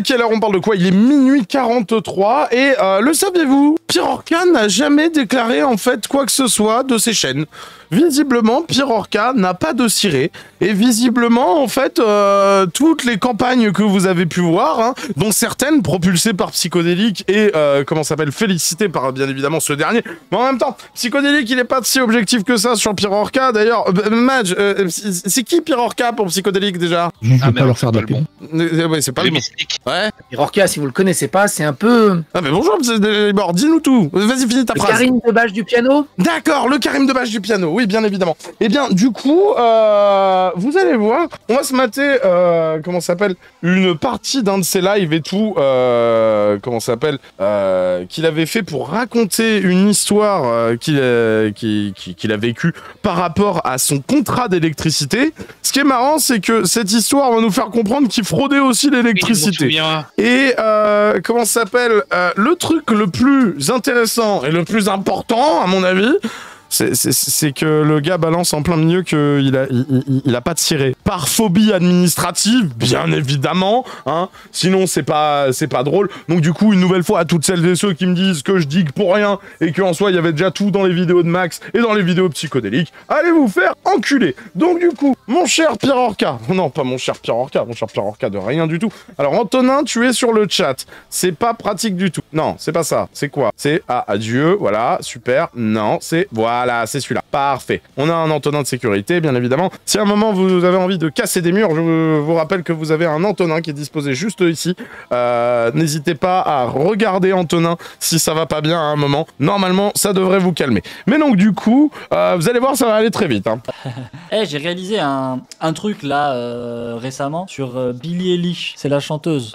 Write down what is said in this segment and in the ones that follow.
quelle heure On parle de quoi? Il est minuit 43 et euh, le saviez-vous? Pirorca n'a jamais déclaré en fait quoi que ce soit de ses chaînes. Visiblement, Pirorca n'a pas de ciré et visiblement en fait euh, toutes les campagnes que vous avez pu voir, hein, dont certaines propulsées par Psychodélique et euh, comment s'appelle félicitées par bien évidemment ce dernier. Mais en même temps, Psychodélique il est pas si objectif que ça sur Pirorca. D'ailleurs, euh, Madge, euh, c'est qui Pirorca pour Psychodélique déjà? Je ne Ah, veux mais pas leur faire de c'est pas le ouais, C'est pas le bon. Ouais. Si vous le connaissez pas, c'est un peu Ah mais bonjour, bon, dis-nous tout. Vas-y, finis ta le phrase. Karim de bâche du piano? D'accord, le Karim de bâche du piano, oui, bien évidemment. Eh bien, du coup, euh, vous allez voir, on va se mater, euh, comment ça s'appelle, une partie d'un de ses lives et tout, euh, comment ça s'appelle, qu'il avait fait pour raconter une histoire qu'il qu'il a vécue par rapport à son contrat d'électricité. Ce qui est marrant, c'est que cette histoire va nous faire comprendre qu'il fraudait aussi l'électricité. Et comment ça s'appelle Le truc le plus intéressant et le plus important, à mon avis, c'est- que le gars balance en plein milieu qu'il a, il a pas tiré. Par phobie administrative, bien évidemment. Hein, sinon, c'est pas, c'est pas drôle. Donc, du coup, une nouvelle fois, à toutes celles et ceux qui me disent que je digue pour rien et qu'en soi, il y avait déjà tout dans les vidéos de Max et dans les vidéos psychodéliques, allez vous faire enculer. Donc, du coup, mon cher Pierre Orca, non, pas mon cher Pierre Orca, mon cher Pierre Orca de rien du tout. Alors, Antonin, tu es sur le chat. C'est pas pratique du tout. Non, c'est pas ça. C'est quoi? C'est ah, adieu, voilà, super. Non, c'est voilà, c'est celui-là. Parfait. On a un Antonin de sécurité, bien évidemment. Si à un moment vous avez envie de casser des murs, je vous rappelle que vous avez un Antonin qui est disposé juste ici. Euh, N'hésitez pas à regarder Antonin si ça va pas bien à un moment. Normalement, ça devrait vous calmer. Mais donc, du coup, euh, vous allez voir, ça va aller très vite. hein. Eh, j'ai réalisé un, un truc là euh, récemment sur euh, Billie Eilish, c'est la chanteuse.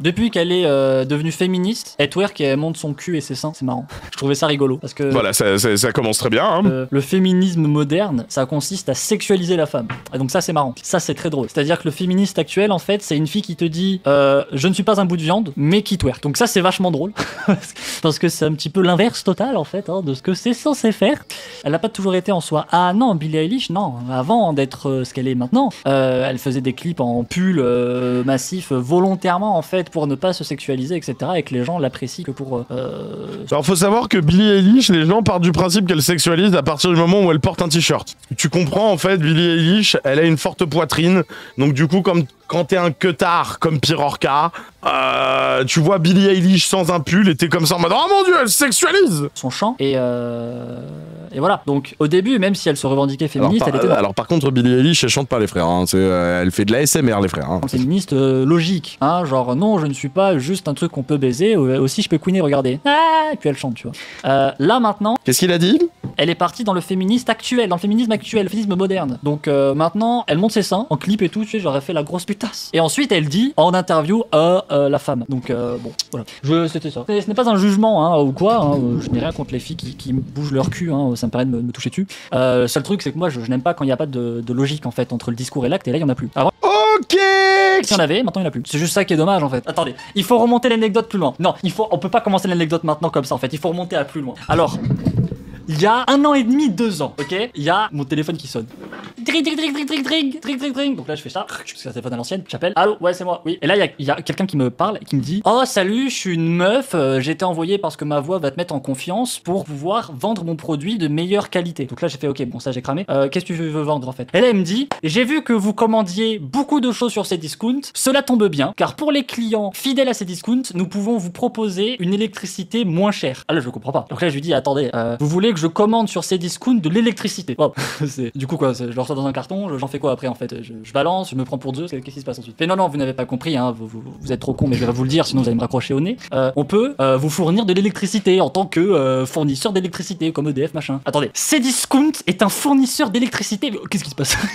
Depuis qu'elle est devenue féministe, elle twerk et elle monte son cul et ses seins, c'est marrant. Je trouvais ça rigolo parce que Voilà, ça, ça- ça commence très bien. hein. euh, le féminisme moderne, ça consiste à sexualiser la femme. Et donc ça c'est marrant. Ça c'est très drôle. C'est-à-dire que le féministe actuel en fait, c'est une fille qui te dit euh, je ne suis pas un bout de viande, mais qui twerk. Donc ça c'est vachement drôle parce que c'est un petit peu l'inverse total en fait hein, de ce que c'est censé faire. Elle n'a pas toujours été en soi. Ah non, Billie Eilish, non. Avant d'être euh, ce qu'elle est maintenant, euh, elle faisait des clips en pull euh, massif volontairement en fait pour ne pas se sexualiser, etc. Et que les gens l'apprécient que pour. euh, Alors, faut savoir que Billie Eilish, les gens partent du principe qu'elle sexualise à partir du moment où elle porte un t-shirt. Tu comprends, en fait, Billie Eilish, elle a une forte poitrine. Donc, du coup, comme quand t'es un queutard comme Pirorca, euh, tu vois Billie Eilish sans un pull et t'es comme ça en mode Oh mon dieu, elle sexualise son chant et euh, et voilà donc au début même si elle se revendiquait alors féministe par, elle était alors, par contre, Billie Eilish, elle chante pas, les frères. hein. Euh, elle fait de la SMR, les frères. hein. féministe euh, logique hein genre non je ne suis pas juste un truc qu'on peut baiser aussi je peux couiner regarder ah et puis elle chante tu vois Euh, là maintenant Qu'est-ce qu'il a dit? elle est partie dans le féministe actuel dans le féminisme actuel le féminisme moderne donc maintenant elle monte ses seins en clip et tout tu sais j'aurais fait la grosse putasse et ensuite elle dit en interview à euh, la femme. Donc euh, bon voilà. C'était ça. Ce n'est pas un jugement hein, ou quoi hein, euh, je n'ai rien contre les filles qui, qui bougent leur cul hein, ça me permet de me, me toucher dessus. Euh, seul truc c'est que moi je, je n'aime pas quand il n'y a pas de, de logique en fait entre le discours et l'acte et là il y en a plus. Avant Ok il y en avait maintenant il n'y en a plus. C'est juste ça qui est dommage en fait. Attendez il faut remonter l'anecdote plus loin. Non il faut on peut pas commencer l'anecdote maintenant comme ça en fait. Il faut remonter à plus loin. Alors il y a un an et demi, deux ans, ok? Il y a mon téléphone qui sonne. Dring, dring, dring, dring, dring, dring, dring, dring. Donc là, je fais ça, je suis un téléphone à l'ancienne, j'appelle. Allô, ouais, c'est moi, oui. Et là, il y a, quelqu'un qui me parle et qui me dit Oh, salut, je suis une meuf, euh, j'ai été envoyée parce que ma voix va te mettre en confiance pour pouvoir vendre mon produit de meilleure qualité. Donc là, j'ai fait Ok, bon, ça, j'ai cramé. Euh, qu'est-ce que tu veux vendre en fait? Et là, elle me dit J'ai vu que vous commandiez beaucoup de choses sur ces discounts. Cela tombe bien, car pour les clients fidèles à ces discounts, nous pouvons vous proposer une électricité moins chère. Ah là, je comprends pas. Donc là, je lui dis Attendez, euh, vous voulez que je commande sur ces discounts de l'électricité Wow. Du coup, quoi Je le reçois dans un carton, j'en fais quoi après en fait? Je, balance, je me prends pour Zeus, qu'est-ce qui se passe ensuite? Mais non, non, vous n'avez pas compris, hein, vous, êtes trop con, mais je vais vous le dire, sinon vous allez me raccrocher au nez. Euh, on peut euh, vous fournir de l'électricité en tant que euh, fournisseur d'électricité, comme EDF, machin. Attendez, Cdiscount est un fournisseur d'électricité Qu'est-ce qui se passe?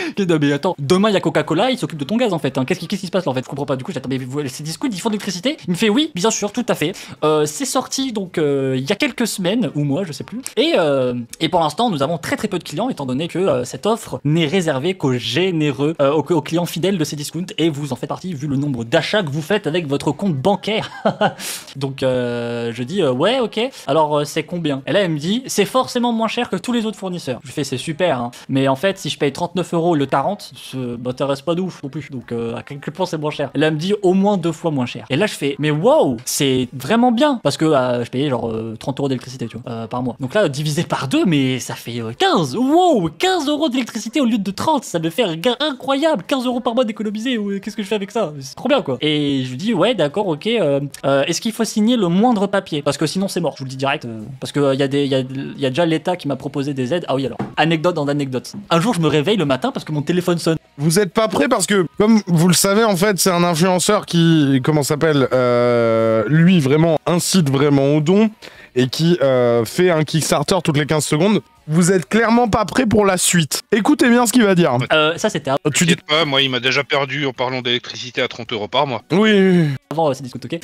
non, mais attends, demain il y a Coca-Cola, il s'occupe de ton gaz en fait. hein. Qu'est-ce qui, se passe là en fait? Je comprends pas. Du coup, j'attends, mais vous- ces discours ils font de l'électricité? Il me fait oui, bien sûr, tout à fait. Euh, c'est sorti donc euh, il y a quelques semaines ou mois, je sais plus. Et, euh, et pour l'instant, nous avons très très peu de clients étant donné que cette offre n'est réservée qu'aux généreux, aux, clients fidèles de ces discounts et vous en faites partie vu le nombre d'achats que vous faites avec votre compte bancaire. donc je dis ouais, ok. Alors c'est combien? Et là elle me dit c'est forcément moins cher que tous les autres fournisseurs. Je fais c'est super, hein. mais en fait si je paye 39 euros le 40, ça m'intéresse pas de ouf non plus. Donc euh, à quel point c'est moins cher. Et là, elle me dit au moins deux fois moins cher. Et là, je fais, mais wow, c'est vraiment bien. Parce que euh, je payais genre euh, 30 euros d'électricité, tu vois, euh, par mois. Donc là, divisé par deux, mais ça fait euh, 15. Wow, 15 euros d'électricité au lieu de 30. Ça me fait incroyable. 15 euros par mois d'économiser. euh, Qu'est-ce que je fais avec ça? C'est trop bien, quoi. Et je lui dis, ouais, d'accord, ok. euh, euh, Est-ce qu'il faut signer le moindre papier? Parce que sinon, c'est mort. Je vous le dis direct. euh, parce a des- y, a, y a déjà l'État qui m'a proposé des aides. Ah oui, alors. Anecdote dans anecdote. Un jour, je me réveille le matin parce que mon téléphone sonne. Vous êtes pas prêt parce que, comme vous le savez, en fait, c'est un influenceur qui, comment ça s'appelle, euh, lui vraiment incite vraiment au don et qui euh, fait un Kickstarter toutes les 15 secondes. Vous êtes clairement pas prêt pour la suite. Écoutez bien ce qu'il va dire. Euh, ça, c'était Tu dis pas, moi il m'a déjà perdu en parlant d'électricité à 30 euros par mois. oui, avant ces discours, ok.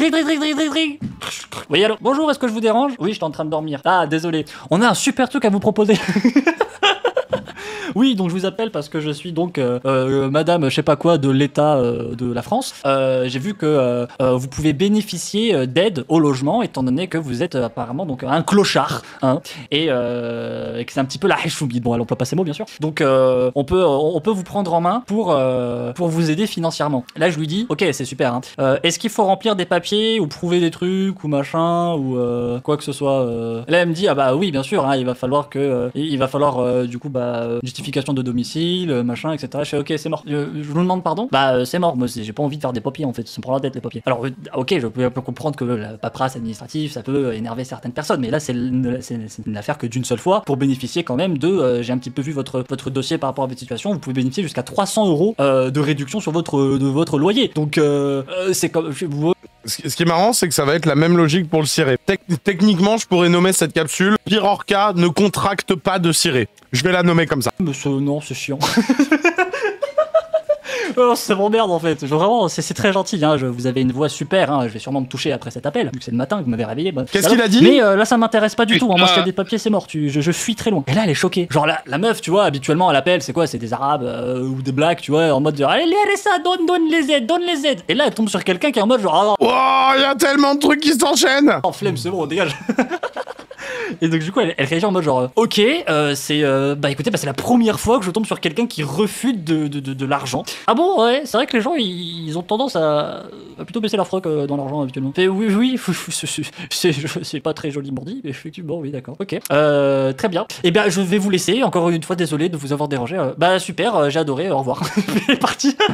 Oui, allô Bonjour, est-ce que je vous dérange? Oui, j'étais en train de dormir. Ah, désolé. On a un super truc à vous proposer. Oui, donc je vous appelle parce que je suis donc euh, euh, madame je sais pas quoi de l'État euh, de la France. J'ai vu que vous pouvez bénéficier d'aide au logement étant donné que vous êtes apparemment donc un clochard hein, et, que c'est un petit peu la hachoubi. Bon, elle emploie pas ces mots bien sûr. Donc on peut on peut vous prendre en main pour pour vous aider financièrement. Là, je lui dis OK, c'est super. hein. Est-ce qu'il faut remplir des papiers ou prouver des trucs ou machin ou quoi que ce soit. Là, elle me dit ah bah oui, bien sûr. hein, il va falloir que il va falloir du coup bah euh, de domicile, euh, machin, etc. Je fais ok, c'est mort. Euh, je vous demande pardon. Bah euh, c'est mort. Moi, j'ai pas envie de faire des papiers en fait. Ça me prend la tête les papiers. Alors ok, je peux, comprendre que la paperasse administrative, ça peut énerver certaines personnes, mais là c'est une, affaire que d'une seule fois pour bénéficier quand même de. euh, j'ai un petit peu vu votre votre dossier par rapport à votre situation. Vous pouvez bénéficier jusqu'à 300 euros de réduction sur votre de votre loyer. Donc c'est comme vous Ce qui est marrant, c'est que ça va être la même logique pour le ciré. Tec- techniquement, je pourrais nommer cette capsule Pirorca ne contracte pas de ciré. Je vais la nommer comme ça. Monsieur, non, c'est chiant. Oh, ça m'emmerde en fait. Je- vraiment, c'est très gentil. Hein. Je, vous avez une voix super. Hein. Je vais sûrement me toucher après cet appel, vu que c'est le matin que vous m'avez réveillé. Bah, Qu'est-ce qu'il a dit Mais euh, là, ça m'intéresse pas du tout. hein. Moi, s'il y a des papiers, c'est mort. Tu, je, je fuis très loin. Et là, elle est choquée. Genre, la, la meuf, tu vois, habituellement, à l'appel, c'est quoi? C'est des arabes euh, ou des blacks, tu vois, en mode genre, allez, les RSA, donne, donne les aides, donne les aides. Et là, elle tombe sur quelqu'un qui est en mode genre, ah Oh, il y a tellement de trucs qui s'enchaînent en flemme, c'est bon, on dégage. Et donc du coup, elle, elle réagit en mode genre, euh, ok, euh, c'est, euh, bah écoutez, bah, c'est la première fois que je tombe sur quelqu'un qui refuse de, de, de, de l'argent. Ah bon, ouais, c'est vrai que les gens, ils, ont tendance à, plutôt baisser leur froc euh, dans l'argent habituellement. Fait, oui, oui, c'est- pas très joliment dit, mais effectivement, oui, d'accord, ok. Euh, très bien. Eh bien, je vais vous laisser. Encore une fois, désolé de vous avoir dérangé. Euh, bah super, j'ai adoré. Au revoir. Elle est partie.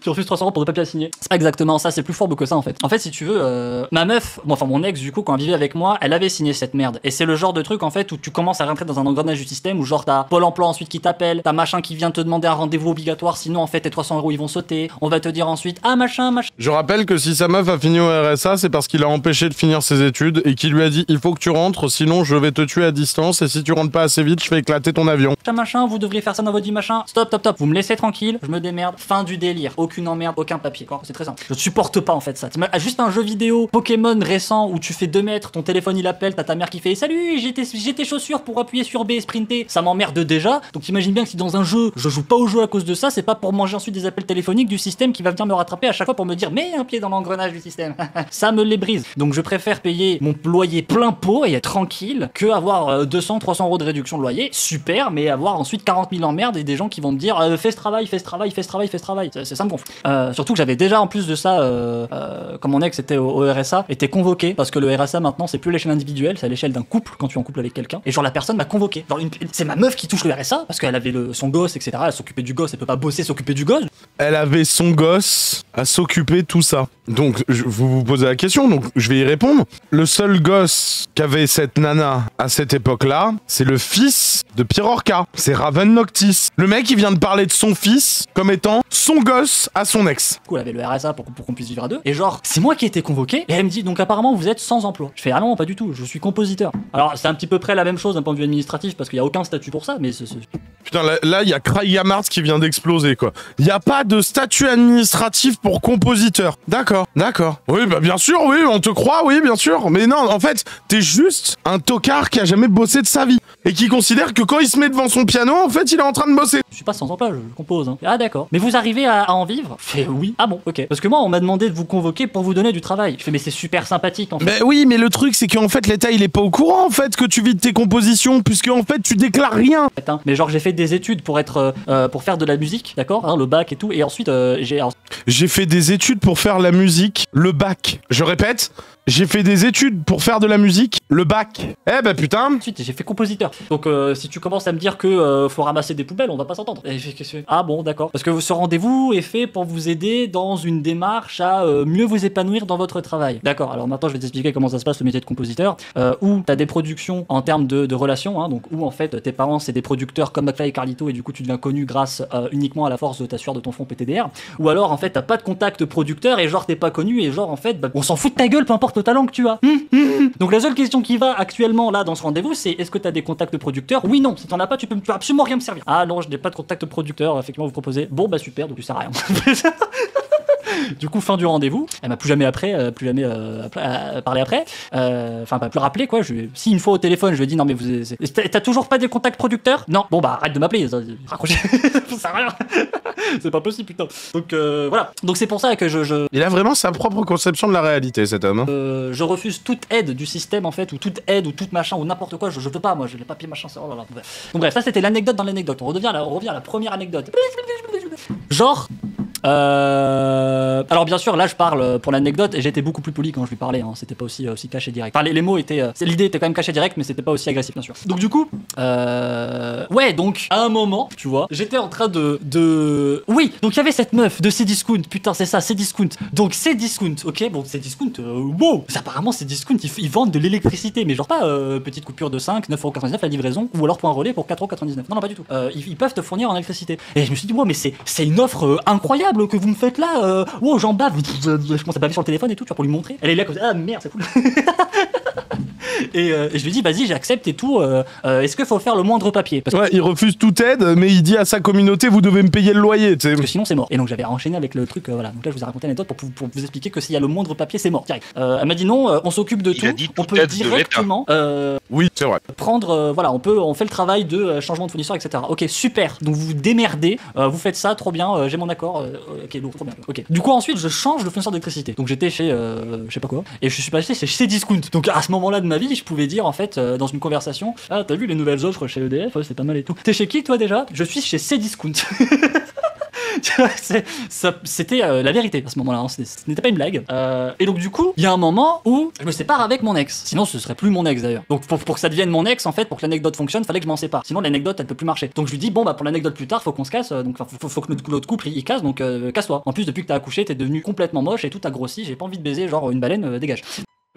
Tu refuses 300 euros pour des papiers à signer. C'est pas exactement ça, c'est plus fourbe que ça en fait. En fait, si tu veux, euh, ma meuf, bon, enfin mon ex du coup, quand elle vivait avec moi, elle avait signé cette merde. Et c'est le genre de truc en fait où tu commences à rentrer dans un engrenage du système où genre t'as Pôle emploi ensuite qui t'appelle, t'as machin qui vient te demander un rendez-vous obligatoire, sinon en fait tes 300 euros ils vont sauter. On va te dire ensuite, ah machin, machin. Je rappelle que si sa meuf a fini au RSA, c'est parce qu'il a empêché de finir ses études et qu'il lui a dit il faut que tu rentres, sinon je vais te tuer à distance et si tu rentres pas assez vite, je fais éclater ton avion. machin, machin, vous devriez faire ça dans votre vie, machin. Stop, stop, stop. Vous me laissez tranquille, je me démerde. Fin du délire. Aucune emmerde, aucun papier. C'est très simple. Je supporte pas en fait ça. T'imagines- Juste un jeu vidéo Pokémon récent où tu fais 2 mètres, ton téléphone il appelle, t'as ta mère qui fait Salut, j'ai tes, tes chaussures pour appuyer sur B et sprinter. Ça m'emmerde déjà. Donc t'imagines bien que si dans un jeu, je joue pas au jeu à cause de ça, c'est pas pour manger ensuite des appels téléphoniques du système qui va venir me rattraper à chaque fois pour me dire Mets un pied dans l'engrenage du système. ça me les brise. Donc je préfère payer mon loyer plein pot et être tranquille que avoir euh, 200, 300 euros de réduction de loyer. Super, mais avoir ensuite 40 000 emmerdes et des gens qui vont me dire euh, Fais ce travail, fais ce travail, fais ce travail, fais ce travail. Ça gonfle. Euh, surtout que j'avais déjà en plus de ça, euh, euh, comme mon ex était au, au RSA, était convoqué parce que le RSA maintenant c'est plus l'échelle individuelle, c'est à l'échelle d'un couple quand tu es en couple avec quelqu'un. Et genre la personne m'a convoqué. C'est ma meuf qui touche le RSA parce qu'elle avait son gosse, etc. Elle s'occupait du gosse, elle peut pas bosser, s'occuper du gosse. Elle avait son gosse à s'occuper tout ça. Donc, vous vous posez la question, donc je vais y répondre. Le seul gosse qu'avait cette nana à cette époque-là, c'est le fils de Pirorca. C'est Raven Noctis. Le mec, il vient de parler de son fils comme étant son gosse à son ex. Du coup, elle avait le RSA pour, pour qu'on puisse vivre à deux. Et genre, c'est moi qui ai été convoqué. Et elle me dit, donc apparemment, vous êtes sans emploi. Je fais, ah non, pas du tout, je suis compositeur. Alors, c'est un petit peu près la même chose d'un point de vue administratif parce qu'il y a aucun statut pour ça, mais c'est- Putain, là, il y a Kraigamart qui vient d'exploser, quoi. Il n'y a pas de statut administratif pour compositeur. D'accord, d'accord. Oui, bah bien sûr, oui, on te croit, oui, bien sûr. Mais non, en fait, t'es juste un tocard qui a jamais bossé de sa vie. Et qui considère que quand il se met devant son piano, en fait, il est en train de bosser. Je suis pas sans emploi, je, je compose. hein. Ah d'accord. Mais vous arrivez à, à en vivre? Je fais oui. Ah bon, ok. Parce que moi, on m'a demandé de vous convoquer pour vous donner du travail. Je fais mais c'est super sympathique en fait. Ben oui, mais le truc, c'est qu'en fait, l'État, il est pas au courant, en fait, que tu vis de tes compositions, puisque en fait, tu déclares rien. fait, hein. Mais genre j'ai fait des études pour être euh, euh, pour faire de la musique, d'accord hein, Le bac et tout. Et ensuite euh, j'ai J'ai fait des études pour faire la musique, le bac. Je répète, j'ai fait des études pour faire de la musique, le bac. Eh ben putain. ensuite j'ai fait compositeur. Donc euh, si tu commences à me dire que euh, faut ramasser des poubelles, on va pas s'entendre. Que- Ah bon, d'accord. Parce que ce rendez-vous est fait pour vous aider dans une démarche à euh, mieux vous épanouir dans votre travail. D'accord. Alors maintenant je vais t'expliquer comment ça se passe le métier de compositeur. Euh, où t'as des productions en termes de, de relations, hein, donc où en fait tes parents c'est des producteurs comme McFly et Carlito et du coup tu deviens connu grâce euh, uniquement à la force de ta sueur de ton front PTDR. Ou alors en fait t'as pas de contact producteur et genre t'es pas connu et genre en fait bah, on s'en fout de ta gueule peu importe le talent que tu as. Hum, hum, hum. Donc la seule question qui va actuellement là dans ce rendez-vous c'est est-ce que t'as des contacts producteurs? Oui non. Si t'en as pas tu peux, tu peux absolument rien me servir. Ah non je n'ai pas de contact producteur effectivement vous proposez. Bon bah super donc tu sers à rien. Du coup, fin du rendez-vous. Elle m'a plus jamais après, euh, plus jamais euh, euh, parlé après. Enfin, pas plus rappelé quoi. Je, si une fois au téléphone, je lui ai dit non mais vous, t'as toujours pas des contacts producteurs? Non. Bon bah arrête de m'appeler. Raccrochez. ça sert à rien. c'est pas possible putain. Donc euh, voilà. Donc c'est pour ça que je, je, Il a vraiment sa propre conception de la réalité, cet homme. hein. euh, je refuse toute aide du système en fait, ou toute aide, ou toute machin, ou n'importe quoi. Je, je veux pas, moi, j'ai les papiers machin. Oh là là, bref. Donc bref, ça c'était l'anecdote dans l'anecdote. On redevient, on revient à la première anecdote. Genre. Euh... Alors bien sûr, là je parle pour l'anecdote et j'étais beaucoup plus poli quand je lui parlais. Hein. C'était pas aussi aussi caché direct. Enfin, les, les mots étaient, euh, l'idée était quand même cachée direct, mais c'était pas aussi agressif bien sûr. Donc du coup, euh... ouais, donc à un moment, tu vois, j'étais en train de de, oui, donc il y avait cette meuf de Cdiscount. Putain, c'est ça, Cdiscount. Donc Cdiscount, ok, bon Cdiscount, euh, wow, apparemment Cdiscount, ils, ils vendent de l'électricité, mais genre pas euh, petite coupure de 5, 9,99€ la livraison, ou alors point relais pour 4,99€. Non, non, pas du tout. Euh, ils, ils peuvent te fournir en électricité. Et je me suis dit, wow, mais c'est c'est une offre euh, que vous me faites là. Euh, wow, j'en bave. Je commence à baver sur le téléphone et tout, tu vois, pour lui montrer. Elle est là comme ça, ah merde, c'est cool. et, euh, et je lui dis, vas-y, j'accepte et tout. euh, euh, Est-ce qu'il faut faire le moindre papier? Parce que Ouais, il refuse toute aide, mais il dit à sa communauté, vous devez me payer le loyer, parce que sinon c'est mort. Et donc j'avais enchaîné avec le truc, euh, voilà. Donc là je vous ai raconté l'anecdote pour, vous- pour vous expliquer que s'il y a le moindre papier, c'est mort, direct. Euh, elle m'a dit non, euh, on s'occupe de Il tout. a dit on peut directement euh, Oui, c'est vrai. prendre, euh, voilà, on peut, on fait le travail de euh, changement de fournisseur, etc. Ok, super. Donc vous vous démerdez, euh, vous faites ça, trop bien. euh, J'ai mon accord. euh, ok, lourd, trop bien. Ok. Du coup ensuite je change de fournisseur d'électricité. Donc j'étais chez, euh, je sais pas quoi, et je suis passé chez Cdiscount. Donc à ce moment-là de ma vie, je pouvais dire en fait euh, dans une conversation, ah t'as vu les nouvelles offres chez EDF, c'est pas mal et tout. T'es chez qui toi déjà? Je suis chez Cdiscount. C'était euh, la vérité à ce moment-là, hein. Ce n'était pas une blague. Euh, et donc du coup, il y a un moment où je me sépare avec mon ex. Sinon, ce serait plus mon ex d'ailleurs. Donc pour, pour que ça devienne mon ex, en fait, pour que l'anecdote fonctionne, fallait que je m'en sépare. Sinon, l'anecdote, elle peut plus marcher. Donc je lui dis, bon bah pour l'anecdote plus tard, faut qu'on se casse. Donc faut, faut que notre, couple il, casse. Donc casse-toi. En plus, depuis que t'as accouché, t'es devenu complètement moche et tout a grossi. J'ai pas envie de baiser, genre une baleine, dégage.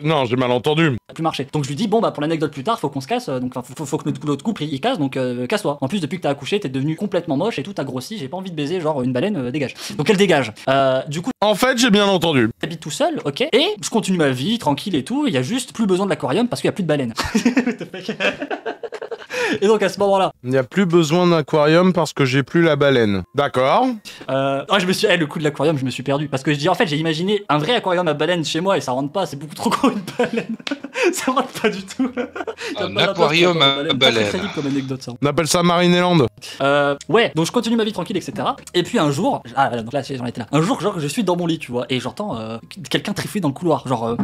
Non, j'ai mal entendu. Ça a plus marché. Donc je lui dis bon bah pour l'anecdote plus tard faut qu'on se casse euh, donc enfin, faut, faut que notre couple il, il casse donc euh, casse-toi. En plus depuis que t'as accouché t'es devenu complètement moche et tout a grossi j'ai pas envie de baiser genre une baleine euh, dégage. Donc elle dégage. Euh, du coup En fait, j'ai bien entendu. j'habite tout seul ok et je continue ma vie tranquille et tout il y a juste plus besoin de l'aquarium parce qu'il y a plus de baleines. Et donc à ce moment là Il n'y a plus besoin d'aquarium parce que j'ai plus la baleine. D'accord. euh, ah, je me suis eh, le coup de l'aquarium je me suis perdu parce que je dis en fait j'ai imaginé un vrai aquarium à baleine chez moi et ça rentre pas c'est beaucoup trop gros une baleine ça rentre pas du tout. Un aquarium à très baleine. crédible comme anecdote ça. On appelle ça Marineland. Euh, ouais, donc je continue ma vie tranquille, etc. Et puis un jour, ah voilà, donc là j'en étais là. Un jour, genre, je suis dans mon lit, tu vois, et j'entends euh, quelqu'un trifouiller dans le couloir, genre. euh,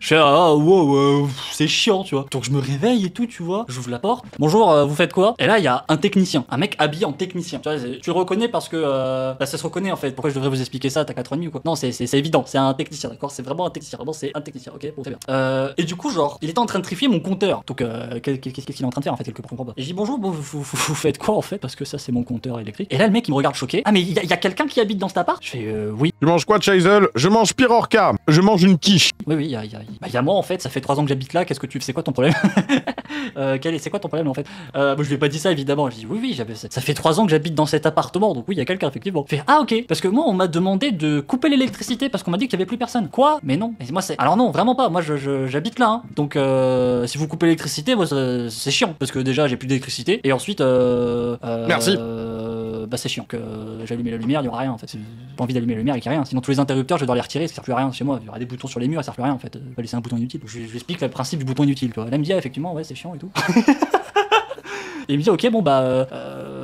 Je fais ah wow, euh, c'est chiant, tu vois. Donc je me réveille et tout, tu vois. J'ouvre la porte. Bonjour, euh, vous faites quoi? Et là il y a un technicien, un mec habillé en technicien. Tu vois, tu le reconnais parce que euh, bah, ça se reconnaît en fait. Pourquoi je devrais vous expliquer ça? T'as 4 ans ou quoi? Non, c'est évident. C'est un technicien, d'accord? C'est vraiment un technicien. Vraiment, c'est un technicien. Ok, bon, très bien. Euh, et du coup, genre, il était en train de trifier mon compteur. Donc euh, qu'est- qu'est- qu'est-ce qu'il est en train de faire en fait quelque comprends pas. Et je dis bonjour, bon, vous, vous- faites quoi en fait? Parce que ça c'est mon compteur électrique. Et là le mec il me regarde choqué. Ah mais il y a, y quelqu'un qui habite dans cet appart? Je fais euh, oui. Tu manges quoi, Chazel Je mange Pirorca. Je mange une quiche. Oui, oui, il y y a- bah, y a moi en fait, ça fait trois ans que j'habite là, qu'est-ce que tu C'est quoi ton problème euh, quel est- C'est quoi ton problème en fait euh, moi, Je lui ai pas dit ça évidemment, je dis oui, oui, j'avais- ça fait trois ans que j'habite dans cet appartement, donc oui, il y a quelqu'un effectivement. Je fais ah ok, parce que moi on m'a demandé de couper l'électricité parce qu'on m'a dit qu'il y avait plus personne. Quoi? Mais non, mais moi c'est. Alors non, vraiment pas, moi je- je- j'habite là, hein. donc euh, si vous coupez l'électricité, moi ça- c'est chiant, parce que déjà j'ai plus d'électricité, et ensuite. Euh, euh, Merci. Euh, euh, bah c'est chiant que euh, j'ai allumé la lumière, il y aura rien en fait. J'ai pas envie d'allumer la lumière et qu'il y a rien. Sinon tous les interrupteurs, je devoir les retirer, ça sert plus à rien chez moi. Il y aura des boutons sur les murs, ça sert plus à rien en fait. Je vais laisser un bouton inutile. Je, je lui explique le principe du bouton inutile. Tu vois. Elle me dit ah, effectivement ouais c'est chiant et tout. Et il me dit ok bon bah, euh,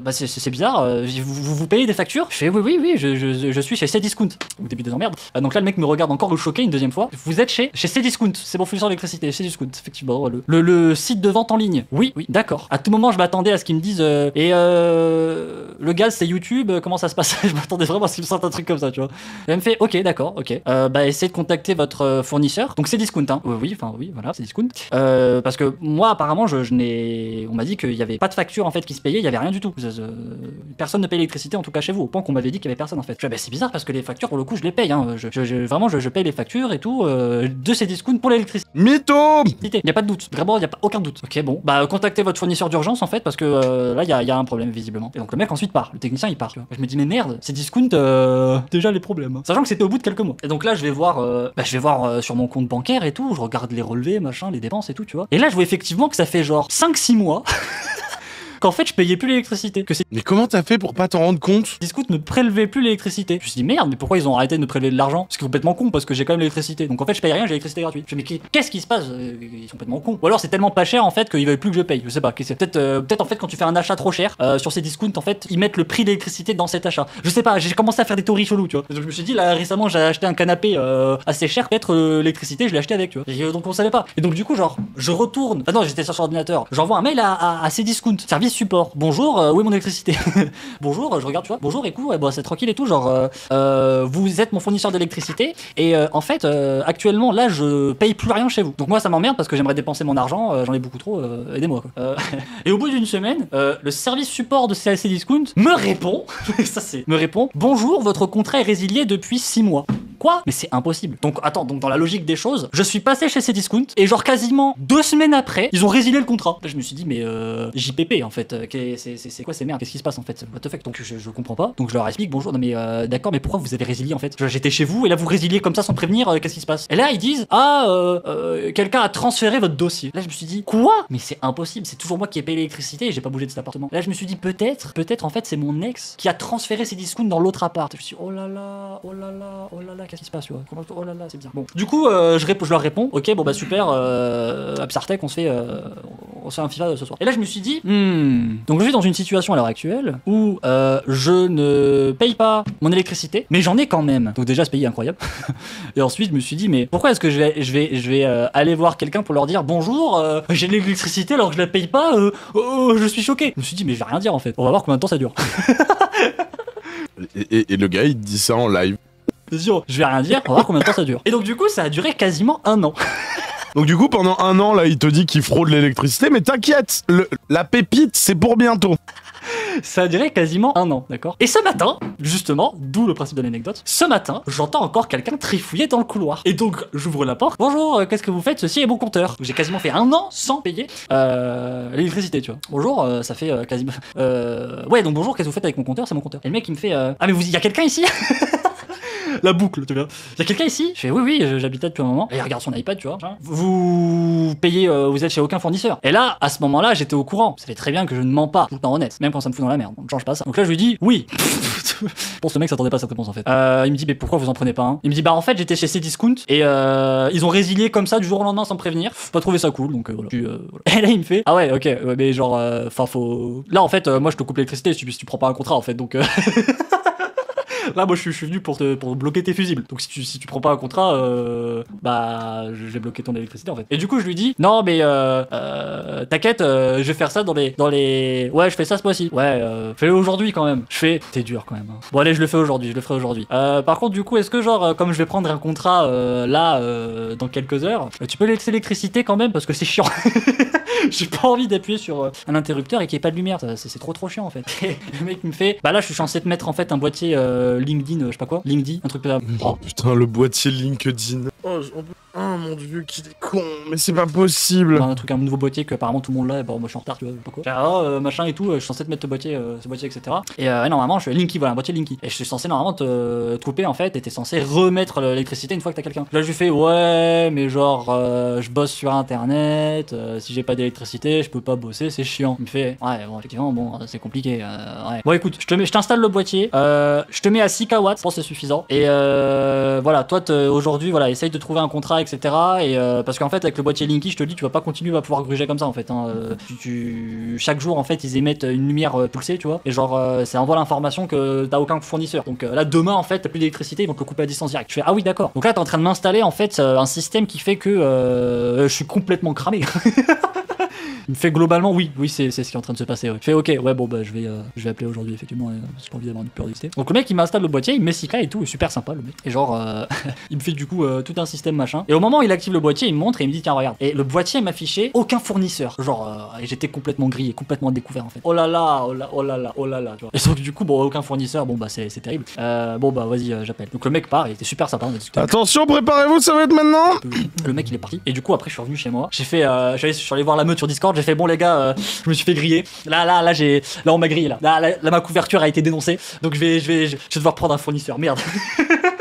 bah c'est- bizarre, euh, vous, vous, vous payez des factures Je fais oui oui oui je, je, je suis chez Cdiscount. Ou début de merde. Euh, donc là le mec me regarde encore choqué une deuxième fois. Vous êtes chez chez Cdiscount, c'est mon fournisseur d'électricité, Cdiscount effectivement le, le, le site de vente en ligne. Oui oui d'accord. À tout moment je m'attendais à ce qu'ils me disent euh, et euh, le gaz c'est YouTube, euh, comment ça se passe Je m'attendais vraiment à ce qu'ils me sortent un truc comme ça tu vois. Elle me fait ok d'accord ok. Euh, bah essayez de contacter votre fournisseur. Donc c'est Discount hein. Oui enfin oui voilà c'est Discount. Parce que moi apparemment je, je n'ai on m'a dit qu'il y avait pas de facture en fait qui se payait, il y avait rien du tout. Personne ne paye l'électricité en tout cas chez vous au point qu'on m'avait dit qu'il y avait personne en fait. Je bah, c'est bizarre parce que les factures pour le coup je les paye hein. Je, je- je- vraiment je, je paye les factures et tout euh, de ces Discount pour l'électricité. Mytho Il n'y a pas de doute, vraiment, il n'y a pas aucun doute. Ok, bon, bah contactez votre fournisseur d'urgence en fait, parce que euh, là, il y a, il y a un problème visiblement. Et donc le mec ensuite part, le technicien il part. tu vois. Je me dis, mais merde, c'est discount, euh, déjà les problèmes. hein. Sachant que c'était au bout de quelques mois. Et donc là, je vais voir, euh, bah, je vais voir euh, sur mon compte bancaire et tout, je regarde les relevés, machin, les dépenses et tout, tu vois. Et là, je vois effectivement que ça fait genre 5-6 mois. Qu'en fait, je payais plus l'électricité. Que Mais comment t'as fait pour pas t'en rendre compte Discount ne prélevait plus l'électricité. Je me suis dit merde, mais pourquoi ils ont arrêté de me prélever de l'argent? C'est complètement con parce que j'ai quand même l'électricité. Donc en fait, je paye rien, j'ai l'électricité gratuite. Je me dis mais qu'est-ce qui se passe? Euh, Ils sont complètement cons. Ou alors c'est tellement pas cher en fait qu'ils veulent plus que je paye. Je sais pas. Peut-être euh, peut-être en fait quand tu fais un achat trop cher euh, sur ces discounts en fait ils mettent le prix de l'électricité dans cet achat. Je sais pas. J'ai commencé à faire des théories cheloues, tu vois. Donc je me suis dit là récemment j'ai acheté un canapé euh, assez cher. Peut-être l'électricité je l'ai acheté avec, tu vois. Et, donc on savait pas. Et donc du coup genre je retourne. Ah non j'étais sur l'ordinateur. J'envoie un mail à, à, à ces discounts. Service support. Bonjour. euh, où est mon électricité Bonjour. Je regarde tu vois. Bonjour et coup ouais, bon, c'est tranquille et tout. Genre euh, euh, vous êtes mon fournisseur d'électricité et en fait actuellement là je paye plus rien chez vous. Donc moi ça m'emmerde parce que j'aimerais dépenser mon argent. J'en ai beaucoup trop. Aidez-moi quoi. Et au bout d'une semaine, le service support de CAC Discount me répond. ça c'est me répond. Bonjour, votre contrat est résilié depuis 6 mois. Quoi? Mais c'est impossible. Donc attends, donc dans la logique des choses, je suis passé chez Cdiscount et genre quasiment deux semaines après, ils ont résilié le contrat. Je me suis dit mais JPP en fait, euh, qu'est- c'est quoi ces merdes? Qu'est-ce qui se passe en fait? What the fuck? Donc je, comprends pas. Donc je leur explique bonjour, non mais euh, d'accord, mais pourquoi vous avez résilié en fait? J'étais chez vous et là vous résiliez comme ça sans prévenir, euh, qu'est-ce qui se passe? Et là ils disent ah euh, euh, quelqu'un a transféré votre dossier. Là je me suis dit quoi? Mais c'est impossible, c'est toujours moi qui ai payé l'électricité et j'ai pas bougé de cet appartement. Là je me suis dit peut-être, peut-être en fait c'est mon ex qui a transféré ses discounts dans l'autre appart. Je me suis dit oh là là, oh là là, oh là là, qu'est-ce qui se passe Oh là là, c'est bizarre. Bon, du coup euh, je, je leur réponds, ok bon bah super, euh, Absartec on se fait, euh, on se fait un FIFA ce soir. Et là je me suis dit hmm, donc je suis dans une situation à l'heure actuelle où euh, je ne paye pas mon électricité, mais j'en ai quand même. Donc déjà ce pays est incroyable. Et ensuite, je me suis dit, mais pourquoi est-ce que je vais, je vais, je vais euh, aller voir quelqu'un pour leur dire bonjour, euh, j'ai de l'électricité alors que je la paye pas, euh, oh, je suis choqué. Je me suis dit, mais je vais rien dire en fait. On va voir combien de temps ça dure. et, et- et le gars, il dit ça en live. Sûr, je vais rien dire, on va voir combien de temps ça dure. Et donc, du coup, ça a duré quasiment un an. Donc du coup, pendant un an, là, il te dit qu'il fraude l'électricité, mais t'inquiète, la pépite, c'est pour bientôt. Ça a duré quasiment un an, d'accord? Et ce matin, justement, d'où le principe de l'anecdote, ce matin, j'entends encore quelqu'un trifouiller dans le couloir. Et donc, j'ouvre la porte. Bonjour, euh, qu'est-ce que vous faites? Ceci est mon compteur. J'ai quasiment fait un an sans payer euh, l'électricité, tu vois. Bonjour, euh, ça fait euh, quasiment... Euh, ouais, donc bonjour, qu'est-ce que vous faites avec mon compteur? C'est mon compteur. Et le mec, il me fait... Ah, mais vous, il y a quelqu'un ici? La boucle, tu vois. Il y a quelqu'un ici? Je fais oui, oui, là depuis un moment. Et il regarde son iPad, tu vois. Vous payez, euh, vous êtes chez aucun fournisseur. Et là, à ce moment-là, j'étais au courant. Vous savez très bien que je ne mens pas, tout le temps honnête, même quand ça me fout dans la merde. Donc, ne change pas ça. Donc là, je lui dis oui. Bon, ce mec s'attendait pas à cette réponse en fait. Euh, il me dit, mais pourquoi vous en prenez pas un? Il me dit, bah en fait, j'étais chez Cdiscount et euh, ils ont résilié comme ça du jour au lendemain sans prévenir. Faut Pas trouvé ça cool, donc euh, voilà. Puis, euh, voilà. Et là, il me fait, ah ouais, ok, ouais, mais genre, enfin, faut. Là, en fait, moi, je te coupe l'électricité si tu, si tu prends pas un contrat en fait, donc. Là, moi, je suis, venu pour, te, pour bloquer tes fusibles. Donc, si tu, si tu prends pas un contrat, euh, bah, je vais bloquer ton électricité en fait. Et du coup, je lui dis, non, mais euh, euh, t'inquiète, je vais faire ça dans les, dans les. Ouais, je fais ça ce mois-ci. Ouais, fais-le aujourd'hui quand même. Je fais, t'es dur quand même. hein. Bon, allez, je le fais aujourd'hui, je le ferai aujourd'hui. Par contre, du coup, est-ce que genre, comme je vais prendre un contrat là dans quelques heures, tu peux laisser l'électricité quand même? Parce que c'est chiant. J'ai pas envie d'appuyer sur un interrupteur et qu'il n'y ait pas de lumière, c'est trop trop chiant en fait. Le mec me fait, bah là je suis censé te mettre en fait un boîtier LinkedIn, euh, je sais pas quoi, LinkedIn, un truc comme ça. Oh putain, le boîtier LinkedIn. Oh, on peut- Oh mon dieu, qu'il est con, mais c'est pas possible. un truc, un nouveau boîtier que apparemment tout le monde l'a, bon, moi je suis en retard, tu vois, pas quoi. Ah, euh, machin et tout, euh, je suis censé te mettre ce boîtier, euh, ce boîtier, etc. Et euh, normalement, je suis Linky, voilà, un boîtier Linky. Et je suis censé normalement te, couper en fait, et t'es censé remettre l'électricité une fois que t'as quelqu'un. Là, je lui fais, ouais, mais genre, euh, je bosse sur internet, euh, si j'ai pas d'électricité, je peux pas bosser, c'est chiant. Il me fait, ouais, bon, effectivement, bon, euh, c'est compliqué. euh, ouais. Bon, écoute, je te mets, je t'installe le boîtier, euh, je te mets à 6 kW, je pense que c'est suffisant. Et euh, voilà, toi, aujourd'hui, voilà, essaye de trouver un contrat, etc. Et euh, parce qu'en fait, avec le boîtier Linky, je te dis, tu vas pas continuer à pouvoir gruger comme ça, en fait. hein. Euh, tu, tu- chaque jour, en fait, ils émettent une lumière euh, pulsée, tu vois. Et genre, ça envoie l'information que t'as aucun fournisseur. Donc là, demain, en fait, t'as plus d'électricité, ils vont te couper à distance direct. Je fais, ah oui, d'accord. Donc là, t'es en train de m'installer, en fait, un système qui fait que je suis complètement cramé. Il me fait globalement oui, oui c'est c'est ce qui est en train de se passer. Ouais. Je fais ok, ouais bon bah je vais euh, je vais appeler aujourd'hui effectivement, euh, parce que j'ai envie d'avoir une publicité. Donc le mec il m'installe le boîtier, il me met Sika et tout, il est super sympa le mec. Et genre euh, il me fait du coup euh, tout un système machin. Et au moment où il active le boîtier, il me montre et il me dit tiens regarde. Et le boîtier m'affichait aucun fournisseur. Genre euh, et j'étais complètement grillé, complètement découvert en fait. Oh là là, oh là oh là là, oh là là. tu vois. Et donc du coup bon aucun fournisseur, bon bah c'est c'est terrible. Bon bah vas-y j'appelle. Donc le mec part, il était super sympa. Attention, préparez-vous, ça va être maintenant. Le mec il est parti et du coup après je suis revenu chez moi. J'ai fait, euh, je suis allé voir la meute sur Discord. J'ai fait bon les gars, euh, je me suis fait griller. Là là là j'ai, là on m'a grillé là. Là, là. ma couverture a été dénoncée. Donc je vais je vais je vais devoir prendre un fournisseur. Merde.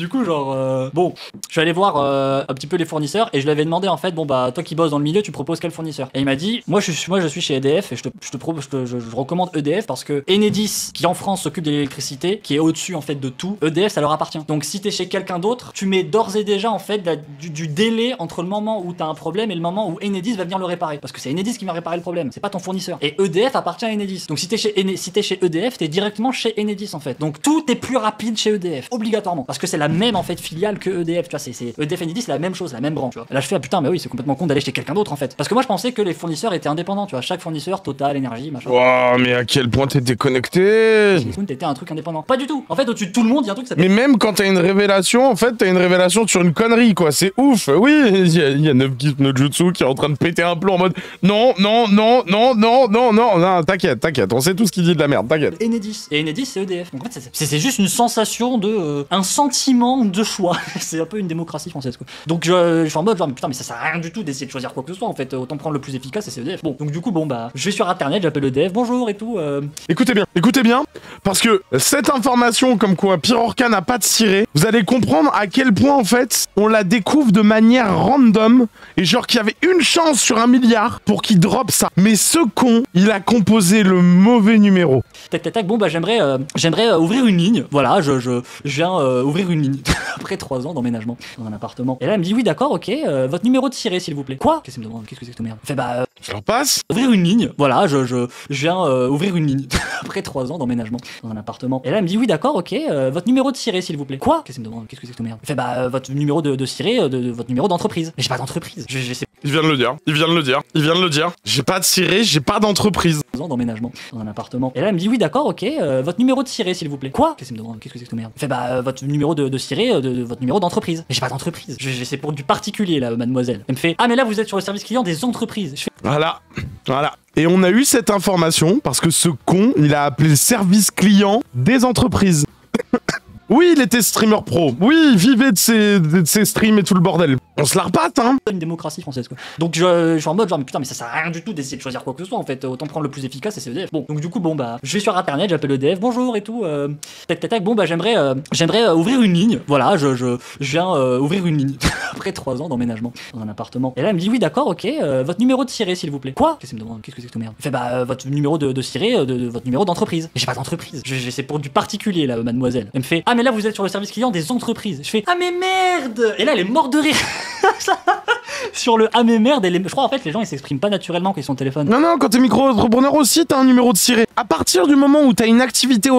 Du coup, genre, euh, bon, je suis allé voir euh, un petit peu les fournisseurs et je lui avais demandé en fait, bon bah, toi qui bosses dans le milieu, tu proposes quel fournisseur? Et il m'a dit, moi je suis, moi je suis chez EDF et je te, je te, pro- je, recommande EDF parce que Enedis, qui en France s'occupe de l'électricité, qui est au-dessus en fait de tout, EDF ça leur appartient. Donc si t'es chez quelqu'un d'autre, tu mets d'ores et déjà en fait du, délai entre le moment où t'as un problème et le moment où Enedis va venir le réparer. Parce que c'est Enedis qui va réparer le problème, c'est pas ton fournisseur. Et EDF appartient à Enedis. Donc si t'es chez, Ene- si t'es chez EDF, t'es directement chez Enedis en fait. Donc tout est plus rapide chez EDF, obligatoirement. Parce que c'est la même en fait filiale que EDF, tu vois. C'est, EDF Enedis, c'est la même chose, la même branche. Tu vois. Là je fais ah putain, mais oui, c'est complètement con d'aller chez quelqu'un d'autre en fait. Parce que moi je pensais que les fournisseurs étaient indépendants, tu vois. Chaque fournisseur, Total, Énergie, machin. Wow, mais à quel point déconnecté Samsung, t'étais un truc indépendant. Pas du tout. En fait, au-dessus de tout le monde, il y a un truc s'appelle Mais même quand t'as une révélation, en fait, t'as une révélation sur une connerie, quoi. C'est ouf. Oui, il y a, y a Neuf- Nojutsu qui est en train de péter un plomb en mode non, non, non, non, non, non, non, non, t'inquiète, t'inquiète. On sait tout ce qu'il dit de la merde, t'inquiète. Enedis. Et Enedis, c'est EDF. Donc en fait, c'est juste une sensation de. euh, un sentiment de choix. c'est un peu une démocratie française, quoi. Donc je, je suis en mode genre, mais putain, mais ça sert à rien du tout d'essayer de choisir quoi que ce soit, en fait. Autant prendre le plus efficace et c'est EDF. Bon, donc du coup, bon, bah, je vais sur internet, j'appelle EDF, bonjour et tout. euh, Écoutez bien, écoutez bien, parce que cette information comme quoi Pyrorca n'a pas de ciré, vous allez comprendre à quel point en fait on la découvre de manière random et genre qu'il y avait une chance sur un milliard pour qu'il drop ça. Mais ce con, il a composé le mauvais numéro. Tac tac tac, bon bah j'aimerais euh, j'aimerais euh, ouvrir une ligne. Voilà, je, je, je viens ouvrir une Après trois ans d'emménagement dans un appartement. Et là elle me dit oui d'accord, ok, euh, votre numéro de ciré s'il vous plaît. Quoi? Qu'est-ce qu'elle me demande? Qu'est-ce que c'est que cette merde? Fait bah euh, Je leur passe ouvrir une ligne. Voilà, je, je, je viens euh, ouvrir une ligne. Après trois ans d'emménagement dans un appartement. Et là elle me dit oui d'accord, ok, euh, votre numéro de ciré s'il vous plaît. Quoi? Qu'est-ce qu'elle me demande? Qu'est-ce que c'est que cette merde? Fait bah votre numéro de, de ciré, de, de votre numéro d'entreprise. Mais j'ai pas d'entreprise. Je, je sais Il vient de le dire, il vient de le dire, il vient de le dire. J'ai pas de ciré, j'ai pas d'entreprise. d'emménagement dans un appartement. Et là, elle me dit oui, d'accord, ok, euh, votre numéro de ciré, s'il vous plaît. Quoi? Qu'est-ce qu'elle me demande? Qu'est-ce que c'est que cette merde? Fait bah euh, votre numéro de, de ciré, euh, de, de votre numéro d'entreprise. Mais j'ai pas d'entreprise. C'est pour du particulier là, mademoiselle. Elle me fait ah mais là vous êtes sur le service client des entreprises. Je fais Voilà, voilà. Et on a eu cette information parce que ce con, il a appelé le service client des entreprises. oui, il était streamer pro. Oui, il vivait de ses, de ses streams et tout le bordel. On se la repatte, hein une démocratie française quoi. Donc je, je suis en mode genre mais putain mais ça sert à rien du tout d'essayer de choisir quoi que ce soit en fait. Autant prendre le plus efficace et c'est EDF. Bon donc du coup bon bah je vais sur internet, j'appelle EDF, bonjour et tout. Euh, tac tac tac. Bon bah j'aimerais euh, j'aimerais euh, ouvrir une ligne. Voilà je, je, je viens euh, ouvrir une ligne après trois ans d'emménagement dans un appartement. Et là elle me dit oui d'accord ok euh, votre numéro de ciré s'il vous plaît. Quoi? Qu'est-ce qu'elle me demande? Qu'est-ce que c'est que cette merde? Fait bah euh, votre numéro de, de de, de votre numéro d'entreprise. J'ai pas d'entreprise. C'est pour du particulier là mademoiselle. Elle me fait ah mais là vous êtes sur le service client des entreprises. Je fais ah mais merde. Et là elle est morte de rire. sur le ah mais merde, je crois en fait les gens ils s'expriment pas naturellement quand ils sont au téléphone. Non, non, quand t'es micro-entrepreneur aussi, t'as un numéro de ciré. À partir du moment où t'as une activité euh,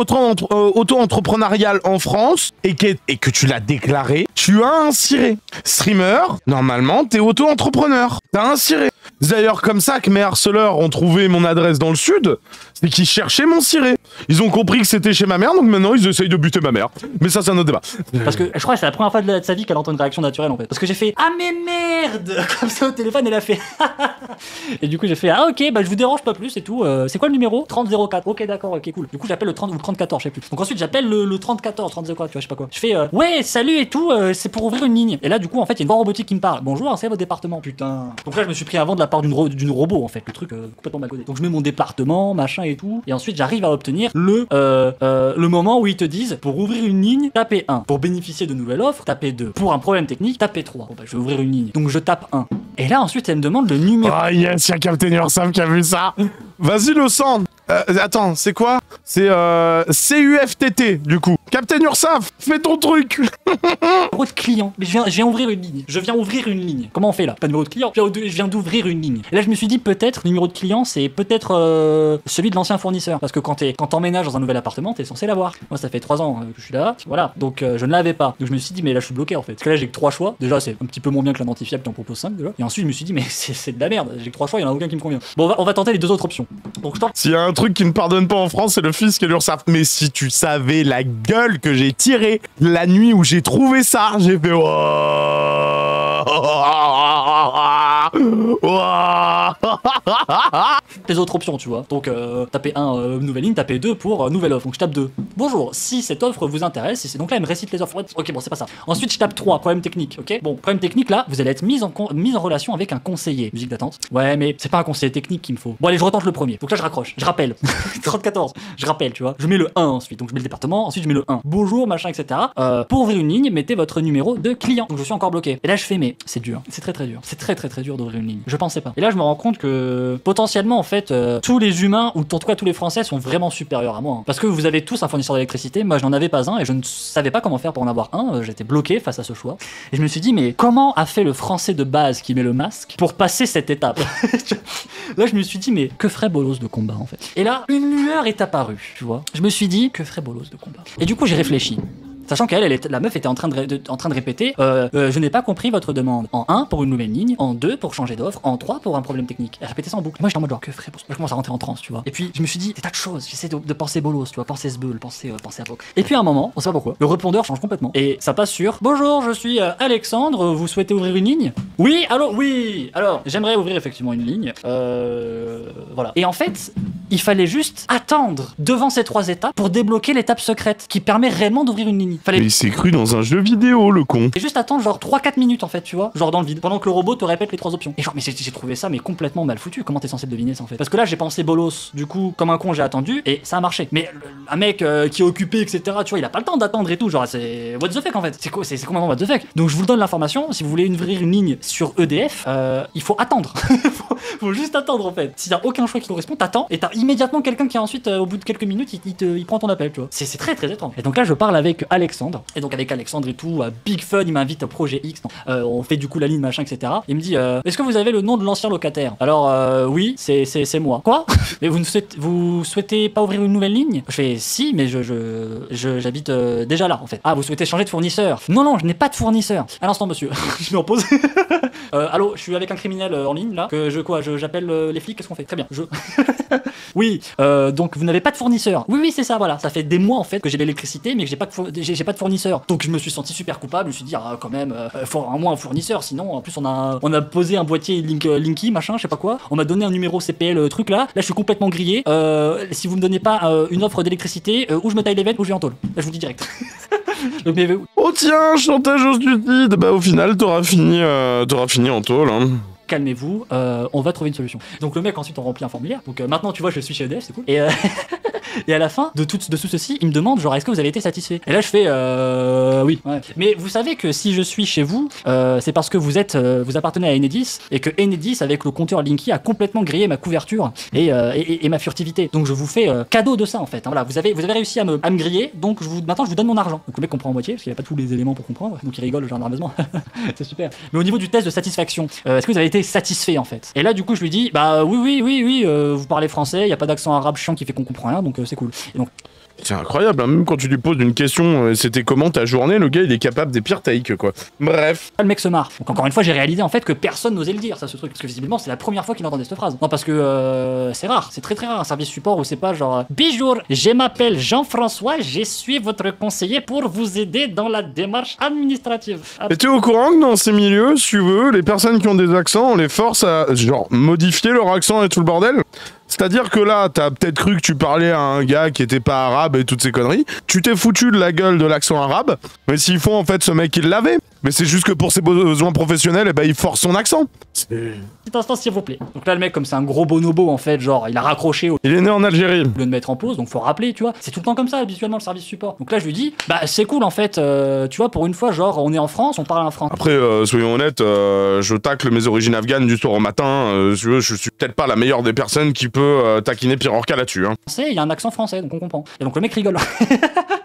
auto-entrepreneuriale en France et que, tu l'as déclaré, tu as un ciré. Streamer, normalement, t'es auto-entrepreneur. T'as un ciré. C'est D'ailleurs, comme ça que mes harceleurs ont trouvé mon adresse dans le sud, c'est qu'ils cherchaient mon ciré. Ils ont compris que c'était chez ma mère, donc maintenant ils essayent de buter ma mère. Mais ça, c'est un autre débat. Parce que je crois que c'est la première fois de, sa vie qu'elle entend une réaction naturelle en fait. Parce que j'ai fait Ah mais merde Comme ça au téléphone, elle a fait Et du coup, j'ai fait Ah ok, bah je vous dérange pas plus et tout. Euh, c'est quoi le numéro? 3004. Ok, d'accord, ok, cool. Du coup, j'appelle le 30 ou le 3014, je sais plus. Donc ensuite, j'appelle le, le 3014, 30 quoi, tu vois, je sais pas quoi. Je fais euh, Ouais, salut et tout, euh, c'est pour ouvrir une ligne. Et là, du coup, en fait, il y a une voix robotique qui me parle. Bonjour, c'est votre département, putain. Donc là, je me suis pris avant de la part d'une ro- d'une robot en fait, le truc complètement mal. Donc je mets mon département, machin tout. Et ensuite, j'arrive à obtenir le, euh, euh, le moment où ils te disent Pour ouvrir une ligne, tapez 1. Pour bénéficier de nouvelles offres, tapez 2. Pour un problème technique, tapez 3. Bon, bah, je vais ouvrir une ligne. Donc je tape 1. Et là, ensuite, elle me demande le numéro. Ah yes, y'a Captain Ursam qui a vu ça. Vas-y, le sang. Euh, attends, c'est quoi? C'est euh, CUFTT, du coup. Captain Ursaf, fais ton truc numéro de client. Mais je viens, je viens ouvrir une ligne. Je viens ouvrir une ligne. Comment on fait là? Pas de numéro de client. Je viens, d'ouvrir une ligne. Et là, je me suis dit peut-être le numéro de client, c'est peut-être euh, celui de l'ancien fournisseur. Parce que quand t'emménages dans un nouvel appartement, t'es censé l'avoir. Moi, ça fait 3 ans euh, que je suis là. Voilà. Donc euh, je ne l'avais pas. Donc je me suis dit mais là, je suis bloqué en fait. Parce que là, j'ai que trois choix. Déjà, c'est un petit peu moins bien que l'identifiable qui en propose 5 déjà. Et ensuite, je me suis dit mais c'est de la merde. J'ai que trois choix, il y en a aucun qui me convient. Bon, on va, on va tenter les deux autres options. Donc je tente. S'il y a un truc qui ne pardonne pas en France, c'est le l'Ursaf. Mais si tu savais la gueule que j'ai tirée la nuit où j'ai trouvé ça, j'ai fait... Les autres options, tu vois. Donc, euh, tapez 1, nouvelle ligne, tapez 2 pour euh, nouvelle offre. Donc, je tape 2. Bonjour, si cette offre vous intéresse, donc là, elle me récite les offres. Ok, bon, c'est pas ça. Ensuite, je tape 3, problème technique, ok? Bon, problème technique, là, vous allez être mis en, relation avec un conseiller. Musique d'attente. Ouais, mais c'est pas un conseiller technique qu'il me faut. Bon, allez, je retente le premier. Donc là, je raccroche. Je rappelle. 34. Je rappelle, tu vois. Je mets le 1 ensuite. Donc, je mets le département. Ensuite, je mets le 1. Bonjour, machin, etc. Euh, pour ouvrir une ligne, mettez votre numéro de client. Donc, je suis encore bloqué. Et là, je fais, mais c'est dur. C'est très, très dur. C'est très, très, très dur d'ouvrir une ligne. Je pensais pas. Et là, je me rends compte que potentiellement, en fait, euh, tous les humains, ou en tout cas tous les Français, sont vraiment supérieurs à moi. hein. Parce que vous avez tous un fournisseur d'électricité. Moi, je n'en avais pas un et je ne savais pas comment faire pour en avoir un. Euh, J'étais bloqué face à ce choix. Et je me suis dit, mais comment a fait le Français de base qui met le masque pour passer cette étape Là, je me suis dit, mais que ferait Bolos de combat en fait? Et là, une lueur est apparue, tu vois. Je me suis dit, que ferait Bolos de combat? Et du coup, j'ai réfléchi. Sachant qu'elle, la meuf était en train de, répéter euh, euh, Je n'ai pas compris votre demande. En 1 pour une nouvelle ligne, en 2 pour changer d'offre, en 3 pour un problème technique. Elle répétait ça en boucle. Moi j'étais en mode genre Que ferait Bolos Je commence à rentrer en transe, tu vois. Et puis je me suis dit Des tas de choses. J'essaie de, penser Bolos, tu vois, penser Sbeul, penser, euh, penser à Poc. Et puis à un moment, on sait pas pourquoi, le répondeur change complètement. Et ça passe sur Bonjour, je suis euh, Alexandre, vous souhaitez ouvrir une ligne? Oui, allô, oui Alors, j'aimerais ouvrir effectivement une ligne. Euh. Voilà. Et en fait, il fallait juste attendre devant ces trois étapes pour débloquer l'étape secrète qui permet réellement d'ouvrir une ligne. Fallait Mais il s'est cru dans un jeu vidéo, le con. et juste attendre genre 3-4 minutes en fait, tu vois, genre dans le vide, pendant que le robot te répète les trois options. Et genre, mais j'ai trouvé ça mais complètement mal foutu. Comment t'es censé deviner ça en fait? Parce que là, j'ai pensé bolos, du coup, comme un con, j'ai attendu et ça a marché. Mais le- un mec euh, qui est occupé, etc., tu vois, il a pas le temps d'attendre et tout. Genre, c'est what the fuck en fait? C'est quoi C'est complètement what the fuck? Donc, je vous le donne l'information. Si vous voulez ouvrir une ligne sur EDF, euh, il faut attendre. faut, faut juste attendre en fait. S'il y a aucun choix qui correspond, t'attends et t'as immédiatement quelqu'un qui ensuite, euh, au bout de quelques minutes, il, il te- il prend ton appel, tu vois. C'est très très étrange. Et donc là, je parle avec Alexandre. Et donc avec Alexandre et tout, Big Fun, il m'invite au projet X. Euh, on fait du coup la ligne machin, etc. Il me dit, euh, est-ce que vous avez le nom de l'ancien locataire? Alors euh, oui, c'est moi. Quoi? Mais vous ne souhaitez, vous souhaitez pas ouvrir une nouvelle ligne? Je fais si, mais je je- je- j'habite déjà là en fait. Ah, vous souhaitez changer de fournisseur? Non non, je n'ai pas de fournisseur. À l'instant, monsieur. je me repose. Euh, allô, je suis avec un criminel euh, en ligne là. Que je quoi J'appelle euh, les flics. Qu'est-ce qu'on fait? Très bien. Je. oui. euh, donc vous n'avez pas de fournisseur. Oui oui c'est ça. Voilà. Ça fait des mois en fait que j'ai l'électricité, mais que j'ai pas de j'ai pas de fournisseur. Donc je me suis senti super coupable. Je me suis dit ah quand même, euh, faut un moins un fournisseur. Sinon en plus on a on a posé un boîtier Link Linky machin, je sais pas quoi. On m'a donné un numéro CPL truc là. Là je suis complètement grillé. Si vous me donnez pas une offre d'électricité, ou je me taille les veines ou je vais en tôle. Là je vous dis direct. Oh tiens, chantage au suicide Bah au final, t'auras fini, euh, fini en tôle, hein. calmez-vous, euh, on va trouver une solution. Donc le mec ensuite on remplit un formulaire. Donc euh, maintenant tu vois je suis chez EDF, c'est cool. Et, euh, et à la fin de tout, de tout ceci, il me demande genre est-ce que vous avez été satisfait? Et là je fais euh, oui. Ouais. Mais vous savez que si je suis chez vous, euh, c'est parce que vous êtes euh, vous appartenez à Enedis et que Enedis avec le compteur Linky a complètement grillé ma couverture et, euh, et, ma furtivité. Donc je vous fais euh, cadeau de ça en fait. hein. Voilà, vous avez vous avez réussi à me, à me griller. Donc je vous maintenant je vous donne mon argent. Donc le mec comprend en moitié parce qu'il a pas tous les éléments pour comprendre. Donc il rigole genre nerveusement. c'est super. Mais au niveau du test de satisfaction, euh, est-ce que vous avez été satisfait en fait? Et là, du coup, je lui dis, bah oui, oui, oui, oui, euh, vous parlez français, il y a pas d'accent arabe chiant qui fait qu'on comprend rien, donc c'est cool. Et donc, C'est incroyable, hein, même quand tu lui poses une question, euh, c'était comment ta journée, le gars il est capable des pires takes quoi. Bref. le mec se marre. Donc encore une fois, j'ai réalisé en fait que personne n'osait le dire, ça, ce truc. Parce que visiblement, c'est la première fois qu'il entendait cette phrase. Non, parce que euh, c'est rare, c'est très très rare un service support où c'est pas genre Bonjour, je m'appelle Jean-François, je suis votre conseiller pour vous aider dans la démarche administrative. Ah, Et t'es au courant que dans ces milieux, si tu veux, les personnes qui ont des accents, on les force à genre modifier leur accent et tout le bordel? C'est-à-dire que là, t'as peut-être cru que tu parlais à un gars qui était pas arabe et toutes ces conneries. Tu t'es foutu de la gueule de l'accent arabe, mais s'il faut, en fait, ce mec, il l'avait. Mais c'est juste que pour ses besoins professionnels, eh ben, il force son accent. Petit instant, s'il vous plaît. Donc là, le mec, comme c'est un gros bonobo en fait, genre, il a raccroché au Il est né en Algérie. lieu de mettre en pause, donc faut rappeler, tu vois. C'est tout le temps comme ça, habituellement, le service support. Donc là, je lui dis, bah, c'est cool en fait, euh, tu vois, pour une fois, genre, on est en France, on parle en France. Après, euh, soyons honnêtes, euh, je tacle mes origines afghanes du soir au matin. euh, veux, je suis peut-être pas la meilleure des personnes qui peut taquiner Pirorca là-dessus. Hein. il y a un accent français, donc on comprend. Et donc le mec rigole.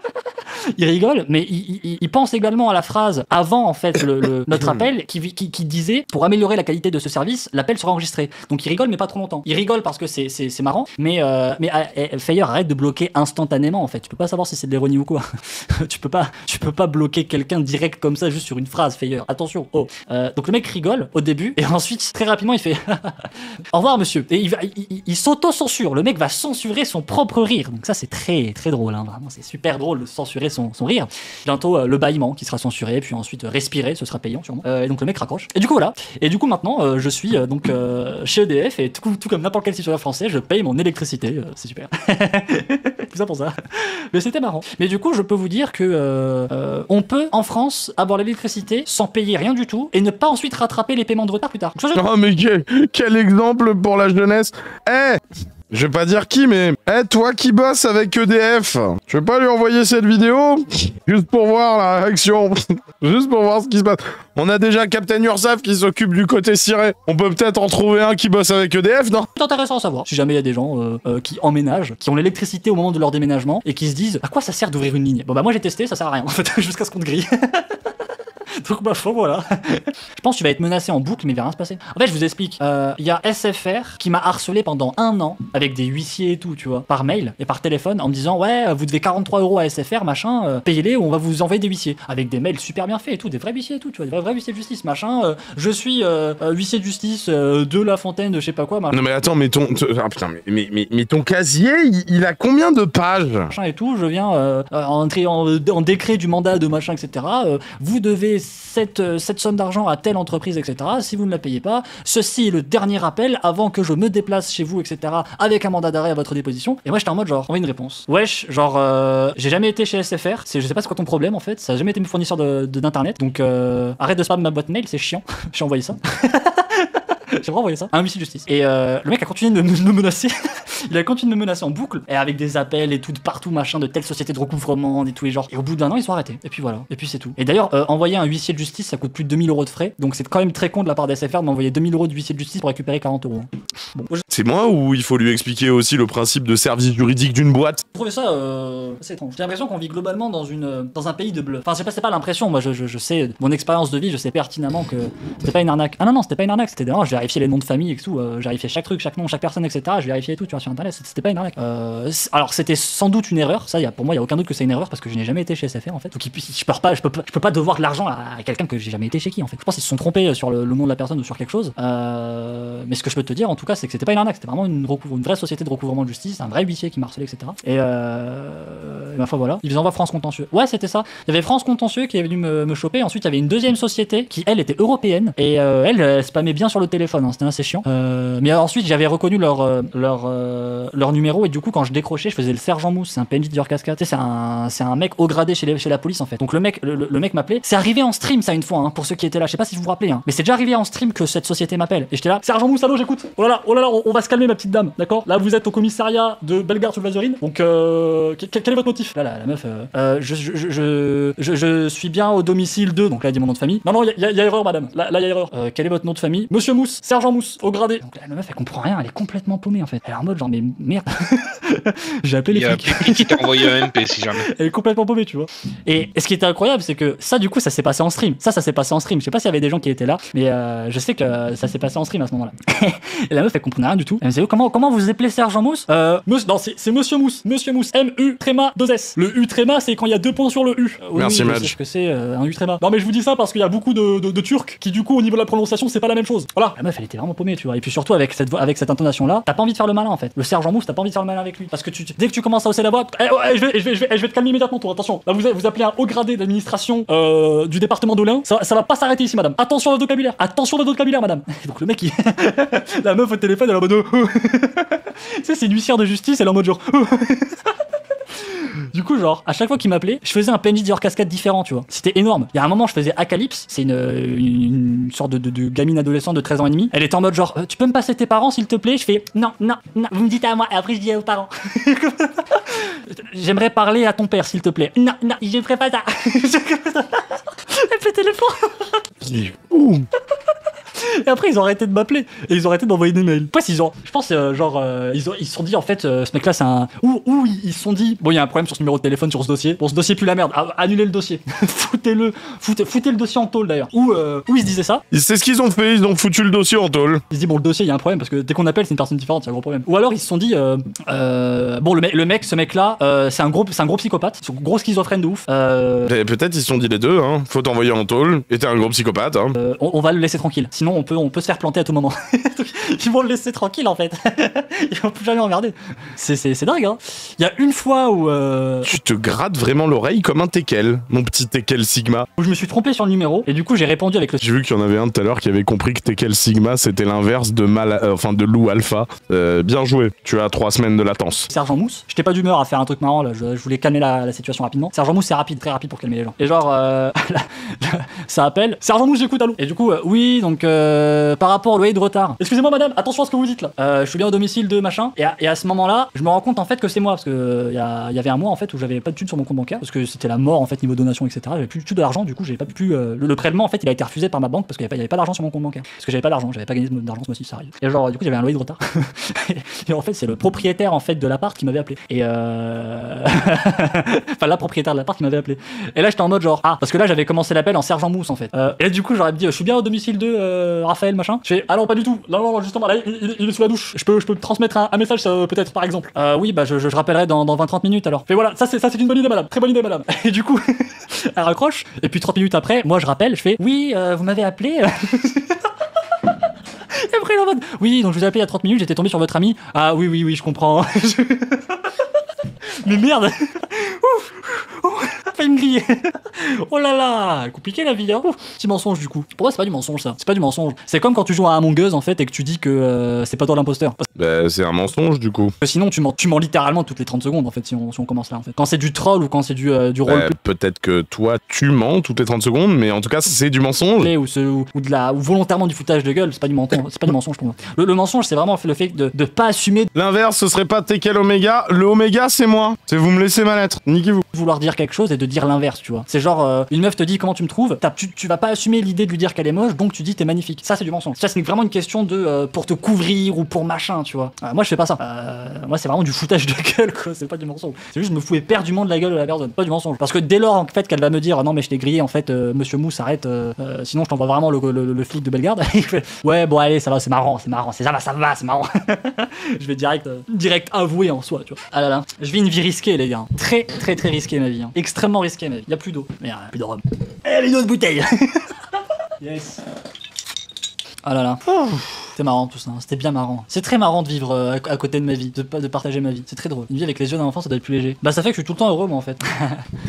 il rigole, mais il, il- il pense également à la phrase avant en fait le, le- notre appel qui, qui- qui disait pour améliorer la qualité de ce service, l'appel sera enregistré. Donc il rigole, mais pas trop longtemps. Il rigole parce que c'est c'est- c'est marrant, mais euh, mais euh, Fayer arrête de bloquer instantanément en fait. Tu peux pas savoir si c'est de l'ironie ou quoi. tu peux pas tu peux pas bloquer quelqu'un direct comme ça juste sur une phrase. Fayer, attention. Oh. Euh, donc le mec rigole au début et ensuite très rapidement il fait au revoir monsieur et il, va- il, il- il s'auto-censure. Le mec va censurer son propre rire. Donc ça c'est très très drôle. Hein, vraiment c'est super drôle de censurer son, rire. Bientôt euh, le bâillement qui sera censuré, puis ensuite euh, respirer, ce sera payant sûrement. Euh, et donc le mec raccroche. Et du coup voilà. Et du coup maintenant je suis donc chez EDF et tout, comme n'importe quel citoyen français, je paye mon électricité. C'est super. tout ça pour ça. Mais c'était marrant. Mais du coup je peux vous dire que on peut en France avoir l'électricité sans payer rien du tout et ne pas ensuite rattraper les paiements de retard plus tard. Donc Oh mais quel, quel exemple pour la jeunesse Eh Je vais pas dire qui, mais... Eh, toi qui bosses avec EDF, je vais pas lui envoyer cette vidéo Juste pour voir la réaction. Juste pour voir ce qui se passe. On a déjà Captain Ursaf qui s'occupe du côté ciré. On peut peut-être en trouver un qui bosse avec EDF, non? C'est intéressant à savoir. Si jamais il y a des gens euh, euh, qui emménagent, qui ont l'électricité au moment de leur déménagement et qui se disent à quoi ça sert d'ouvrir une ligne? Bon bah moi j'ai testé, ça sert à rien en fait, jusqu'à ce qu'on te grille. Donc bah foi, voilà. je pense que tu vas être menacé en boucle mais il va rien se passer. En fait je vous explique. Euh, Il y a SFR qui m'a harcelé pendant un an avec des huissiers et tout, tu vois, par mail et par téléphone en me disant ouais vous devez 43 euros à SFR machin, euh, payez-les ou on va vous envoyer des huissiers avec des mails super bien faits et tout, des vrais huissiers et tout, tu vois, des vrais, vrais huissiers de justice machin. euh, je suis euh, euh, huissier de justice euh, de La Fontaine de je sais pas quoi machin. Non mais attends, mais ton... Ah putain, mais, mais, mais, mais ton casier, il, il a combien de pages? Machin et tout, je viens entrer en, en décret du mandat de machin, etc. euh, vous devez cette, euh, cette somme d'argent à telle entreprise, etc. Si vous ne la payez pas, ceci est le dernier appel avant que je me déplace chez vous, etc. Avec un mandat d'arrêt à votre déposition. Et moi j'étais en mode genre, envoie une réponse. Wesh, genre, euh, j'ai jamais été chez SFR, c'est, je sais pas c'est quoi ton problème en fait, ça a jamais été mes fournisseurs de, de- d'internet, donc euh, arrête de spam ma boîte mail, c'est chiant. j'ai envoyé ça. J'ai envoyé ça à un huissier de justice. Et euh, le mec a continué de me, menacer. il a continué de me menacer en boucle. Et avec des appels et tout de partout, machin, de telle société de recouvrement, et tous les genres. Et au bout d'un an, ils sont arrêtés. Et puis voilà. Et puis c'est tout. Et d'ailleurs, euh, envoyer un huissier de justice, ça coûte plus de 2000 euros de frais. Donc c'est quand même très con de la part d'SFR de m'envoyer 2000 euros de huissier de justice pour récupérer 40 euros. Bon, j'ai C'est moi ou il faut lui expliquer aussi le principe de service juridique d'une boîte? Trouvé ça euh, assez étrange. J'ai l'impression qu'on vit globalement dans, une, euh, dans un pays de bleu. Enfin, c'est pas, c'est pas l'impression. Moi, je, je, je sais, mon expérience de vie, je sais pertinemment que c'était pas une arnaque. Ah non, non, c'était pas une arnaque. C'était non, je vérifiais les noms de famille et tout. euh, je vérifiais chaque truc, chaque nom, chaque personne, etc. Je vérifiais tout, tu vois, sur internet. C'était pas une arnaque. Euh, alors, c'était sans doute une erreur. Ça, y pour moi, il y a aucun doute que c'est une erreur parce que je n'ai jamais été chez SFR en fait. Donc, je peux pas, je peux je peux pas devoir de l'argent à, quelqu'un que j'ai jamais été chez qui en fait. Je pense qu'ils se sont trompés sur le, nom de la personne ou sur quelque chose. Euh, mais ce que je peux te dire en tout cas, c'est que c'était pas une arnaque. C'était vraiment une, vraie société de recouvrement de justice, un vrai huissier qui marcelait, etc. Et, euh, ma foi, voilà. Ils envoient France Contentieux. Ouais, c'était ça. Il y avait France Contentieux qui est venu me, me choper. Ensuite, il y avait une deuxième société qui, elle, était européenne. Et euh, elle, elle spammait bien sur le téléphone. Hein. C'était assez chiant. Euh, mais ensuite, j'avais reconnu leur, euh, leur, euh, leur numéro. Et du coup, quand je décrochais, je faisais le sergent mousse. C'est un PNJ de Cascade. Tu sais, c'est un, un mec haut gradé chez, chez la police, en fait. Donc le mec, le, le- mec m'appelait. C'est arrivé en stream, ça, une fois, hein, pour ceux qui étaient là. Je sais pas si vous vous rappelez, hein. Mais c'est déjà arrivé en stream que cette société m'appelle. Et j'étais là, sergent mousse, allô, j'écoute. Oh là là, oh là là, on, va se calmer, ma petite dame. D'accord? Là, vous êtes au commissariat de Bellegarde sur Vazorine. Donc, quel, quel est votre motif? Là, la, la meuf, je, je, je, je, suis bien au domicile 2. Donc là, elle dit mon nom de famille. Non, non, il y, a- erreur, madame. Là, là, il y a erreur. Quel est votre nom de famille? Monsieur Mousse. Mousse, sergent Mousse, au gradé. Donc là, la meuf, elle comprend rien, elle est complètement paumée en fait. Elle est en mode genre, mais merde. J'ai appelé Il les y a flics. Qui t'a envoyé un MP si jamais. Elle est complètement paumée, tu vois. Et, et ce qui était incroyable, c'est que ça, du coup, ça s'est passé en stream. Ça, ça s'est passé en stream. Je sais pas s'il y avait des gens qui étaient là, mais euh, je sais que euh, ça s'est passé en stream à ce moment-là. et la meuf, elle comprenait rien du tout. Elle me disait, oh, comment, comment vous appelez Sergent Mousse? Euh, Mousse, non, c'est Monsieur Mousse. Monsieur Mousse. M-U, tréma, 2S. Le U tréma, c'est quand il y a deux points sur le U. Euh, oui, Merci, oui, je Madge. sais ce que c'est euh, un U tréma. Non, mais je vous dis ça parce qu'il y a beaucoup de, de, de Turcs qui, du coup, au niveau de la prononciation, c'est pas la même chose. Voilà. La meuf, elle était vraiment paumée, tu vois. Et puis surtout, avec cette, avec cette intonation-là, t'as pas envie de faire le malin, en fait. Le Sergent Mousse, t'as pas envie de faire le malin avec lui. Parce que tu, dès que tu commences à hausser la voix, eh, oh, je, vais, je, vais, je, vais, je vais te calmer immédiatement, toi. Attention. Là, vous, vous appelez un haut gradé d'administration euh, du département de l'Ain. Ça, va pas s'arrêter ici, madame. Attention à votre vocabulaire. Attention à votre vocabulaire, madame. Donc, le mec, il... la meuf au téléphone, elle est en mode. oh, oh. tu sais, c'est une huissière de justice, elle est en mode genre. Du coup, genre, à chaque fois qu'il m'appelait, je faisais un PNJ de cascade différent, tu vois. C'était énorme. Il y a un moment, je faisais Acalypse, c'est une, une, sorte de, gamine adolescente de 13 ans et demi. Elle était en mode genre, Euh, tu peux me passer tes parents, s'il te plaît? Je fais, non, non, non, vous me dites à moi, et après je dis aux parents. J'aimerais parler à ton père, s'il te plaît. Non, non, je ferai pas ça. Elle pétait les. Et après, ils ont arrêté de m'appeler. Et ils ont arrêté de m'envoyer des mails. Après, ils ont, je pense, euh, genre, euh, ils, ont, ils se sont dit, en fait, euh, ce mec-là, c'est un. Ou, ou ils se sont dit, bon, il y a un problème sur ce numéro de téléphone, sur ce dossier. Bon, ce dossier pue la merde. Ah, annulez le dossier. Foutez-le. Foutez, foutez le dossier en tôle, d'ailleurs. Ou, euh, ou ils se disaient ça. C'est ce qu'ils ont fait, ils ont foutu le dossier en tôle. Ils se disent, bon, le dossier, il y a un problème parce que dès qu'on appelle, c'est une personne différente, c'est un gros problème. Ou alors, ils se sont dit, euh, euh, bon, le, mec- le mec, ce mec-là, euh, c'est un gros, c'est un gros psychopathe. C'est un gros schizophrène de ouf. Euh, Peut-être ils se sont dit les deux, hein. Faut t'envoyer en tôle, et t'es un gros psychopathe, hein. Euh, on, on va le laisser tranquille. Sinon, on peut, on peut se faire planter à tout moment. Donc, Ils vont le laisser tranquille en fait. Ils vont plus jamais emmerder. C'est, dingue. Hein. Il y a une fois où, euh, Tu te grattes vraiment l'oreille comme un teckel, mon petit teckel Sigma. où je me suis trompé sur le numéro et du coup j'ai répondu avec le. J'ai vu qu'il y en avait un tout à l'heure qui avait compris que teckel Sigma c'était l'inverse de mal, euh, enfin de loup alpha. Euh, bien joué, tu as trois semaines de latence. Sergent Mousse. J'étais pas d'humeur à faire un truc marrant là. Je, je voulais calmer la, la situation rapidement. Sergent Mousse c'est rapide, très rapide pour calmer les gens. Et genre, ça appelle. Sergent Mousse, j'écoute, allô. Et du coup, oui, donc euh, par rapport au loyer de retard. Excusez-moi madame, attention à ce que vous dites là. Euh, je suis bien au domicile de machin. Et à, ce moment-là, je me rends compte en fait que c'est moi parce que euh, il il y avait un mois en fait où j'avais pas de thunes sur mon compte bancaire parce que c'était la mort en fait niveau donation etc. J'avais plus du tout d'argent. Du coup, j'avais pas pu. euh, le, prélèvement en fait, il a été refusé par ma banque parce qu'il y avait pas, d'argent sur mon compte bancaire. Parce que j'avais pas d'argent, j'avais pas gagné d'argent ce mois-ci, ça arrive. Et genre, du coup, j'avais un loyer de retard. et en fait, c'est le propriétaire en fait de l'appart qui m'avait appelé. Et euh... enfin, la propriétaire de l'appart qui m'avait appelé. Et là, j'étais en mode genre ah parce que là, j'avais commencé l'appel en sergent mousse en fait. Euh, et du coup, j'aurais dit je suis bien au domicile de euh, Raphaël machin. Je fais ah non pas du tout. Non non, non, justement là, il, il- il est sous la douche. Je peux je peux te transmettre un, un message euh, peut-être par exemple. Euh, oui bah je, je, je rappellerai dans, dans 20-30 minutes alors. Mais voilà ça c'est ça c'est une bonne idée madame. Très bonne idée madame. Et du coup elle raccroche. Et puis 30 minutes après, moi je rappelle, je fais oui euh, vous m'avez appelé. Et après, il est en mode Oui, donc je vous ai appelé il y a 30 minutes, j'étais tombé sur votre ami. Ah oui, oui, oui, je comprends. Mais merde Ouf Failli me griller Oh là là Compliqué la vie, hein Ouf. Petit mensonge du coup. Pour moi, c'est pas du mensonge ça. C'est pas du mensonge. C'est comme quand tu joues à Among Us en fait et que tu dis que euh, c'est pas toi l'imposteur. Bah, c'est un mensonge du coup. sinon, tu mens, tu mens littéralement toutes les 30 secondes en fait si on, si on commence là en fait. Quand c'est du troll ou quand c'est du, euh, du Bah, roleplay. Peut-être que toi tu mens toutes les 30 secondes, mais en tout cas c'est du mensonge. ou, ce- ou, ou de la ou volontairement du foutage de gueule c'est pas du mensonge c'est pas du mensonge pour moi le, le mensonge c'est vraiment le fait de, de pas assumer de L'inverse, ce serait pas teckel oméga. Le oméga, c'est moi. C'est vous me laissez ma lettre. Niquez-vous. vouloir dire quelque chose et de dire l'inverse tu vois. C'est genre euh, une meuf te dit comment tu me trouves? Tu, tu vas pas assumer l'idée de lui dire qu'elle est moche donc tu dis t'es magnifique. Ça c'est du mensonge. Ça c'est vraiment une question de euh, pour te couvrir ou pour machin tu vois. Euh, moi je fais pas ça. Moi c'est vraiment du foutage de gueule quoi. C'est pas du mensonge. C'est juste me fous éperdument de la gueule de la personne. Pas du mensonge. Parce que dès lors en fait qu'elle va me dire non mais je t'ai grillé en fait monsieur Mousse arrête sinon je t'envoie vraiment le, le, le flic de Bellegarde. Ouais bon allez ça va c'est marrant c'est marrant c'est ça va ça va c'est marrant. Je vais direct euh, direct avouer en soi tu vois. Ah là là. Je vis une vie risquée les gars très très très risquée ma vie hein. extrêmement risquée ma vie y a plus d'eau y a plus de rhum et une autre bouteille yes ah là là c'était marrant tout ça, hein. c'était bien marrant. C'est très marrant de vivre euh, à, côté de ma vie, de, partager ma vie. C'est très drôle. Une vie avec les yeux d'un enfant, ça doit être plus léger. Bah ça fait que je suis tout le temps heureux moi en fait.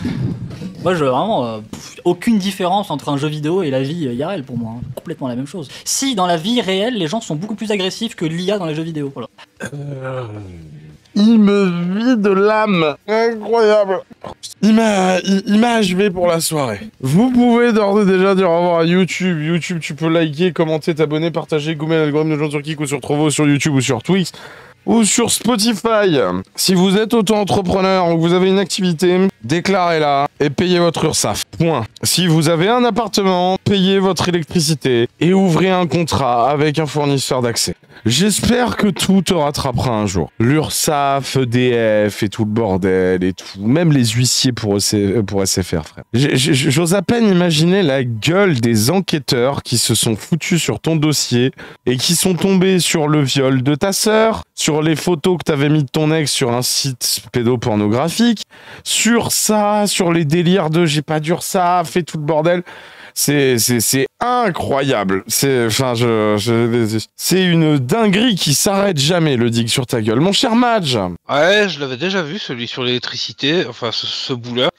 moi je vraiment euh, aucune différence entre un jeu vidéo et la vie euh, IRL pour moi. hein. Complètement la même chose. Si dans la vie réelle les gens sont beaucoup plus agressifs que l'IA dans les jeux vidéo. Il me vide l'âme. Incroyable. Il m'a, il, achevé pour la soirée. Vous pouvez d'ores déjà dire au revoir à YouTube. YouTube, tu peux liker, commenter, t'abonner, partager, gommer l'algorithme de gens sur ou sur Trovo, sur YouTube ou sur Twix ou sur Spotify. Si vous êtes auto-entrepreneur ou que vous avez une activité, déclarez-la et payez votre URSAF. Point. si vous avez un appartement, payez votre électricité et ouvrez un contrat avec un fournisseur d'accès. J'espère que tout te rattrapera un jour. L'URSSAF, EDF et tout le bordel et tout. Même les huissiers pour, EC pour SFR, frère. J'ose à peine imaginer la gueule des enquêteurs qui se sont foutus sur ton dossier et qui sont tombés sur le viol de ta sœur, sur les photos que t'avais mis de ton ex sur un site pédopornographique, sur ça, sur les délires de j'ai pas d'URSSAF et tout le bordel. C'est, c'est, c'est incroyable. C'est, enfin, je, c'est une dinguerie qui s'arrête jamais, le dig sur ta gueule. Mon cher Madge. Ouais, je l'avais déjà vu, celui sur l'électricité, enfin ce, ce bout-là.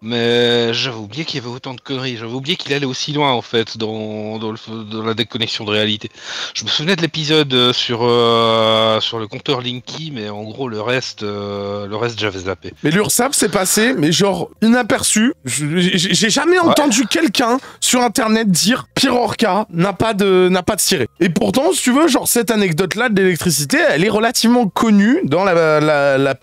Mais j'avais oublié qu'il y avait autant de conneries. J'avais oublié qu'il allait aussi loin, en fait, dans, dans, le- dans la déconnexion de réalité. Je me souvenais de l'épisode euh, sur, euh, sur le compteur Linky, mais en gros, le reste, euh, le reste j'avais zappé. Mais l'URSSAF s'est passé, mais genre inaperçu. J'ai jamais entendu quelqu'un sur internet dire Pirorca n'a pas de n'a pas de ciré. Et pourtant, si tu veux, genre cette anecdote-là de l'électricité, elle est relativement connue dans la, la, la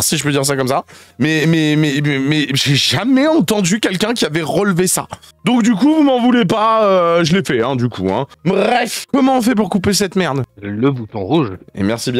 si je peux dire ça comme ça. Mais mais mais mais, mais j'ai jamais entendu quelqu'un qui avait relevé ça. Donc du coup, vous m'en voulez pas, euh, je l'ai fait, hein, du coup. Hein. Bref, comment on fait pour couper cette merde? Le bouton rouge. Et merci bien.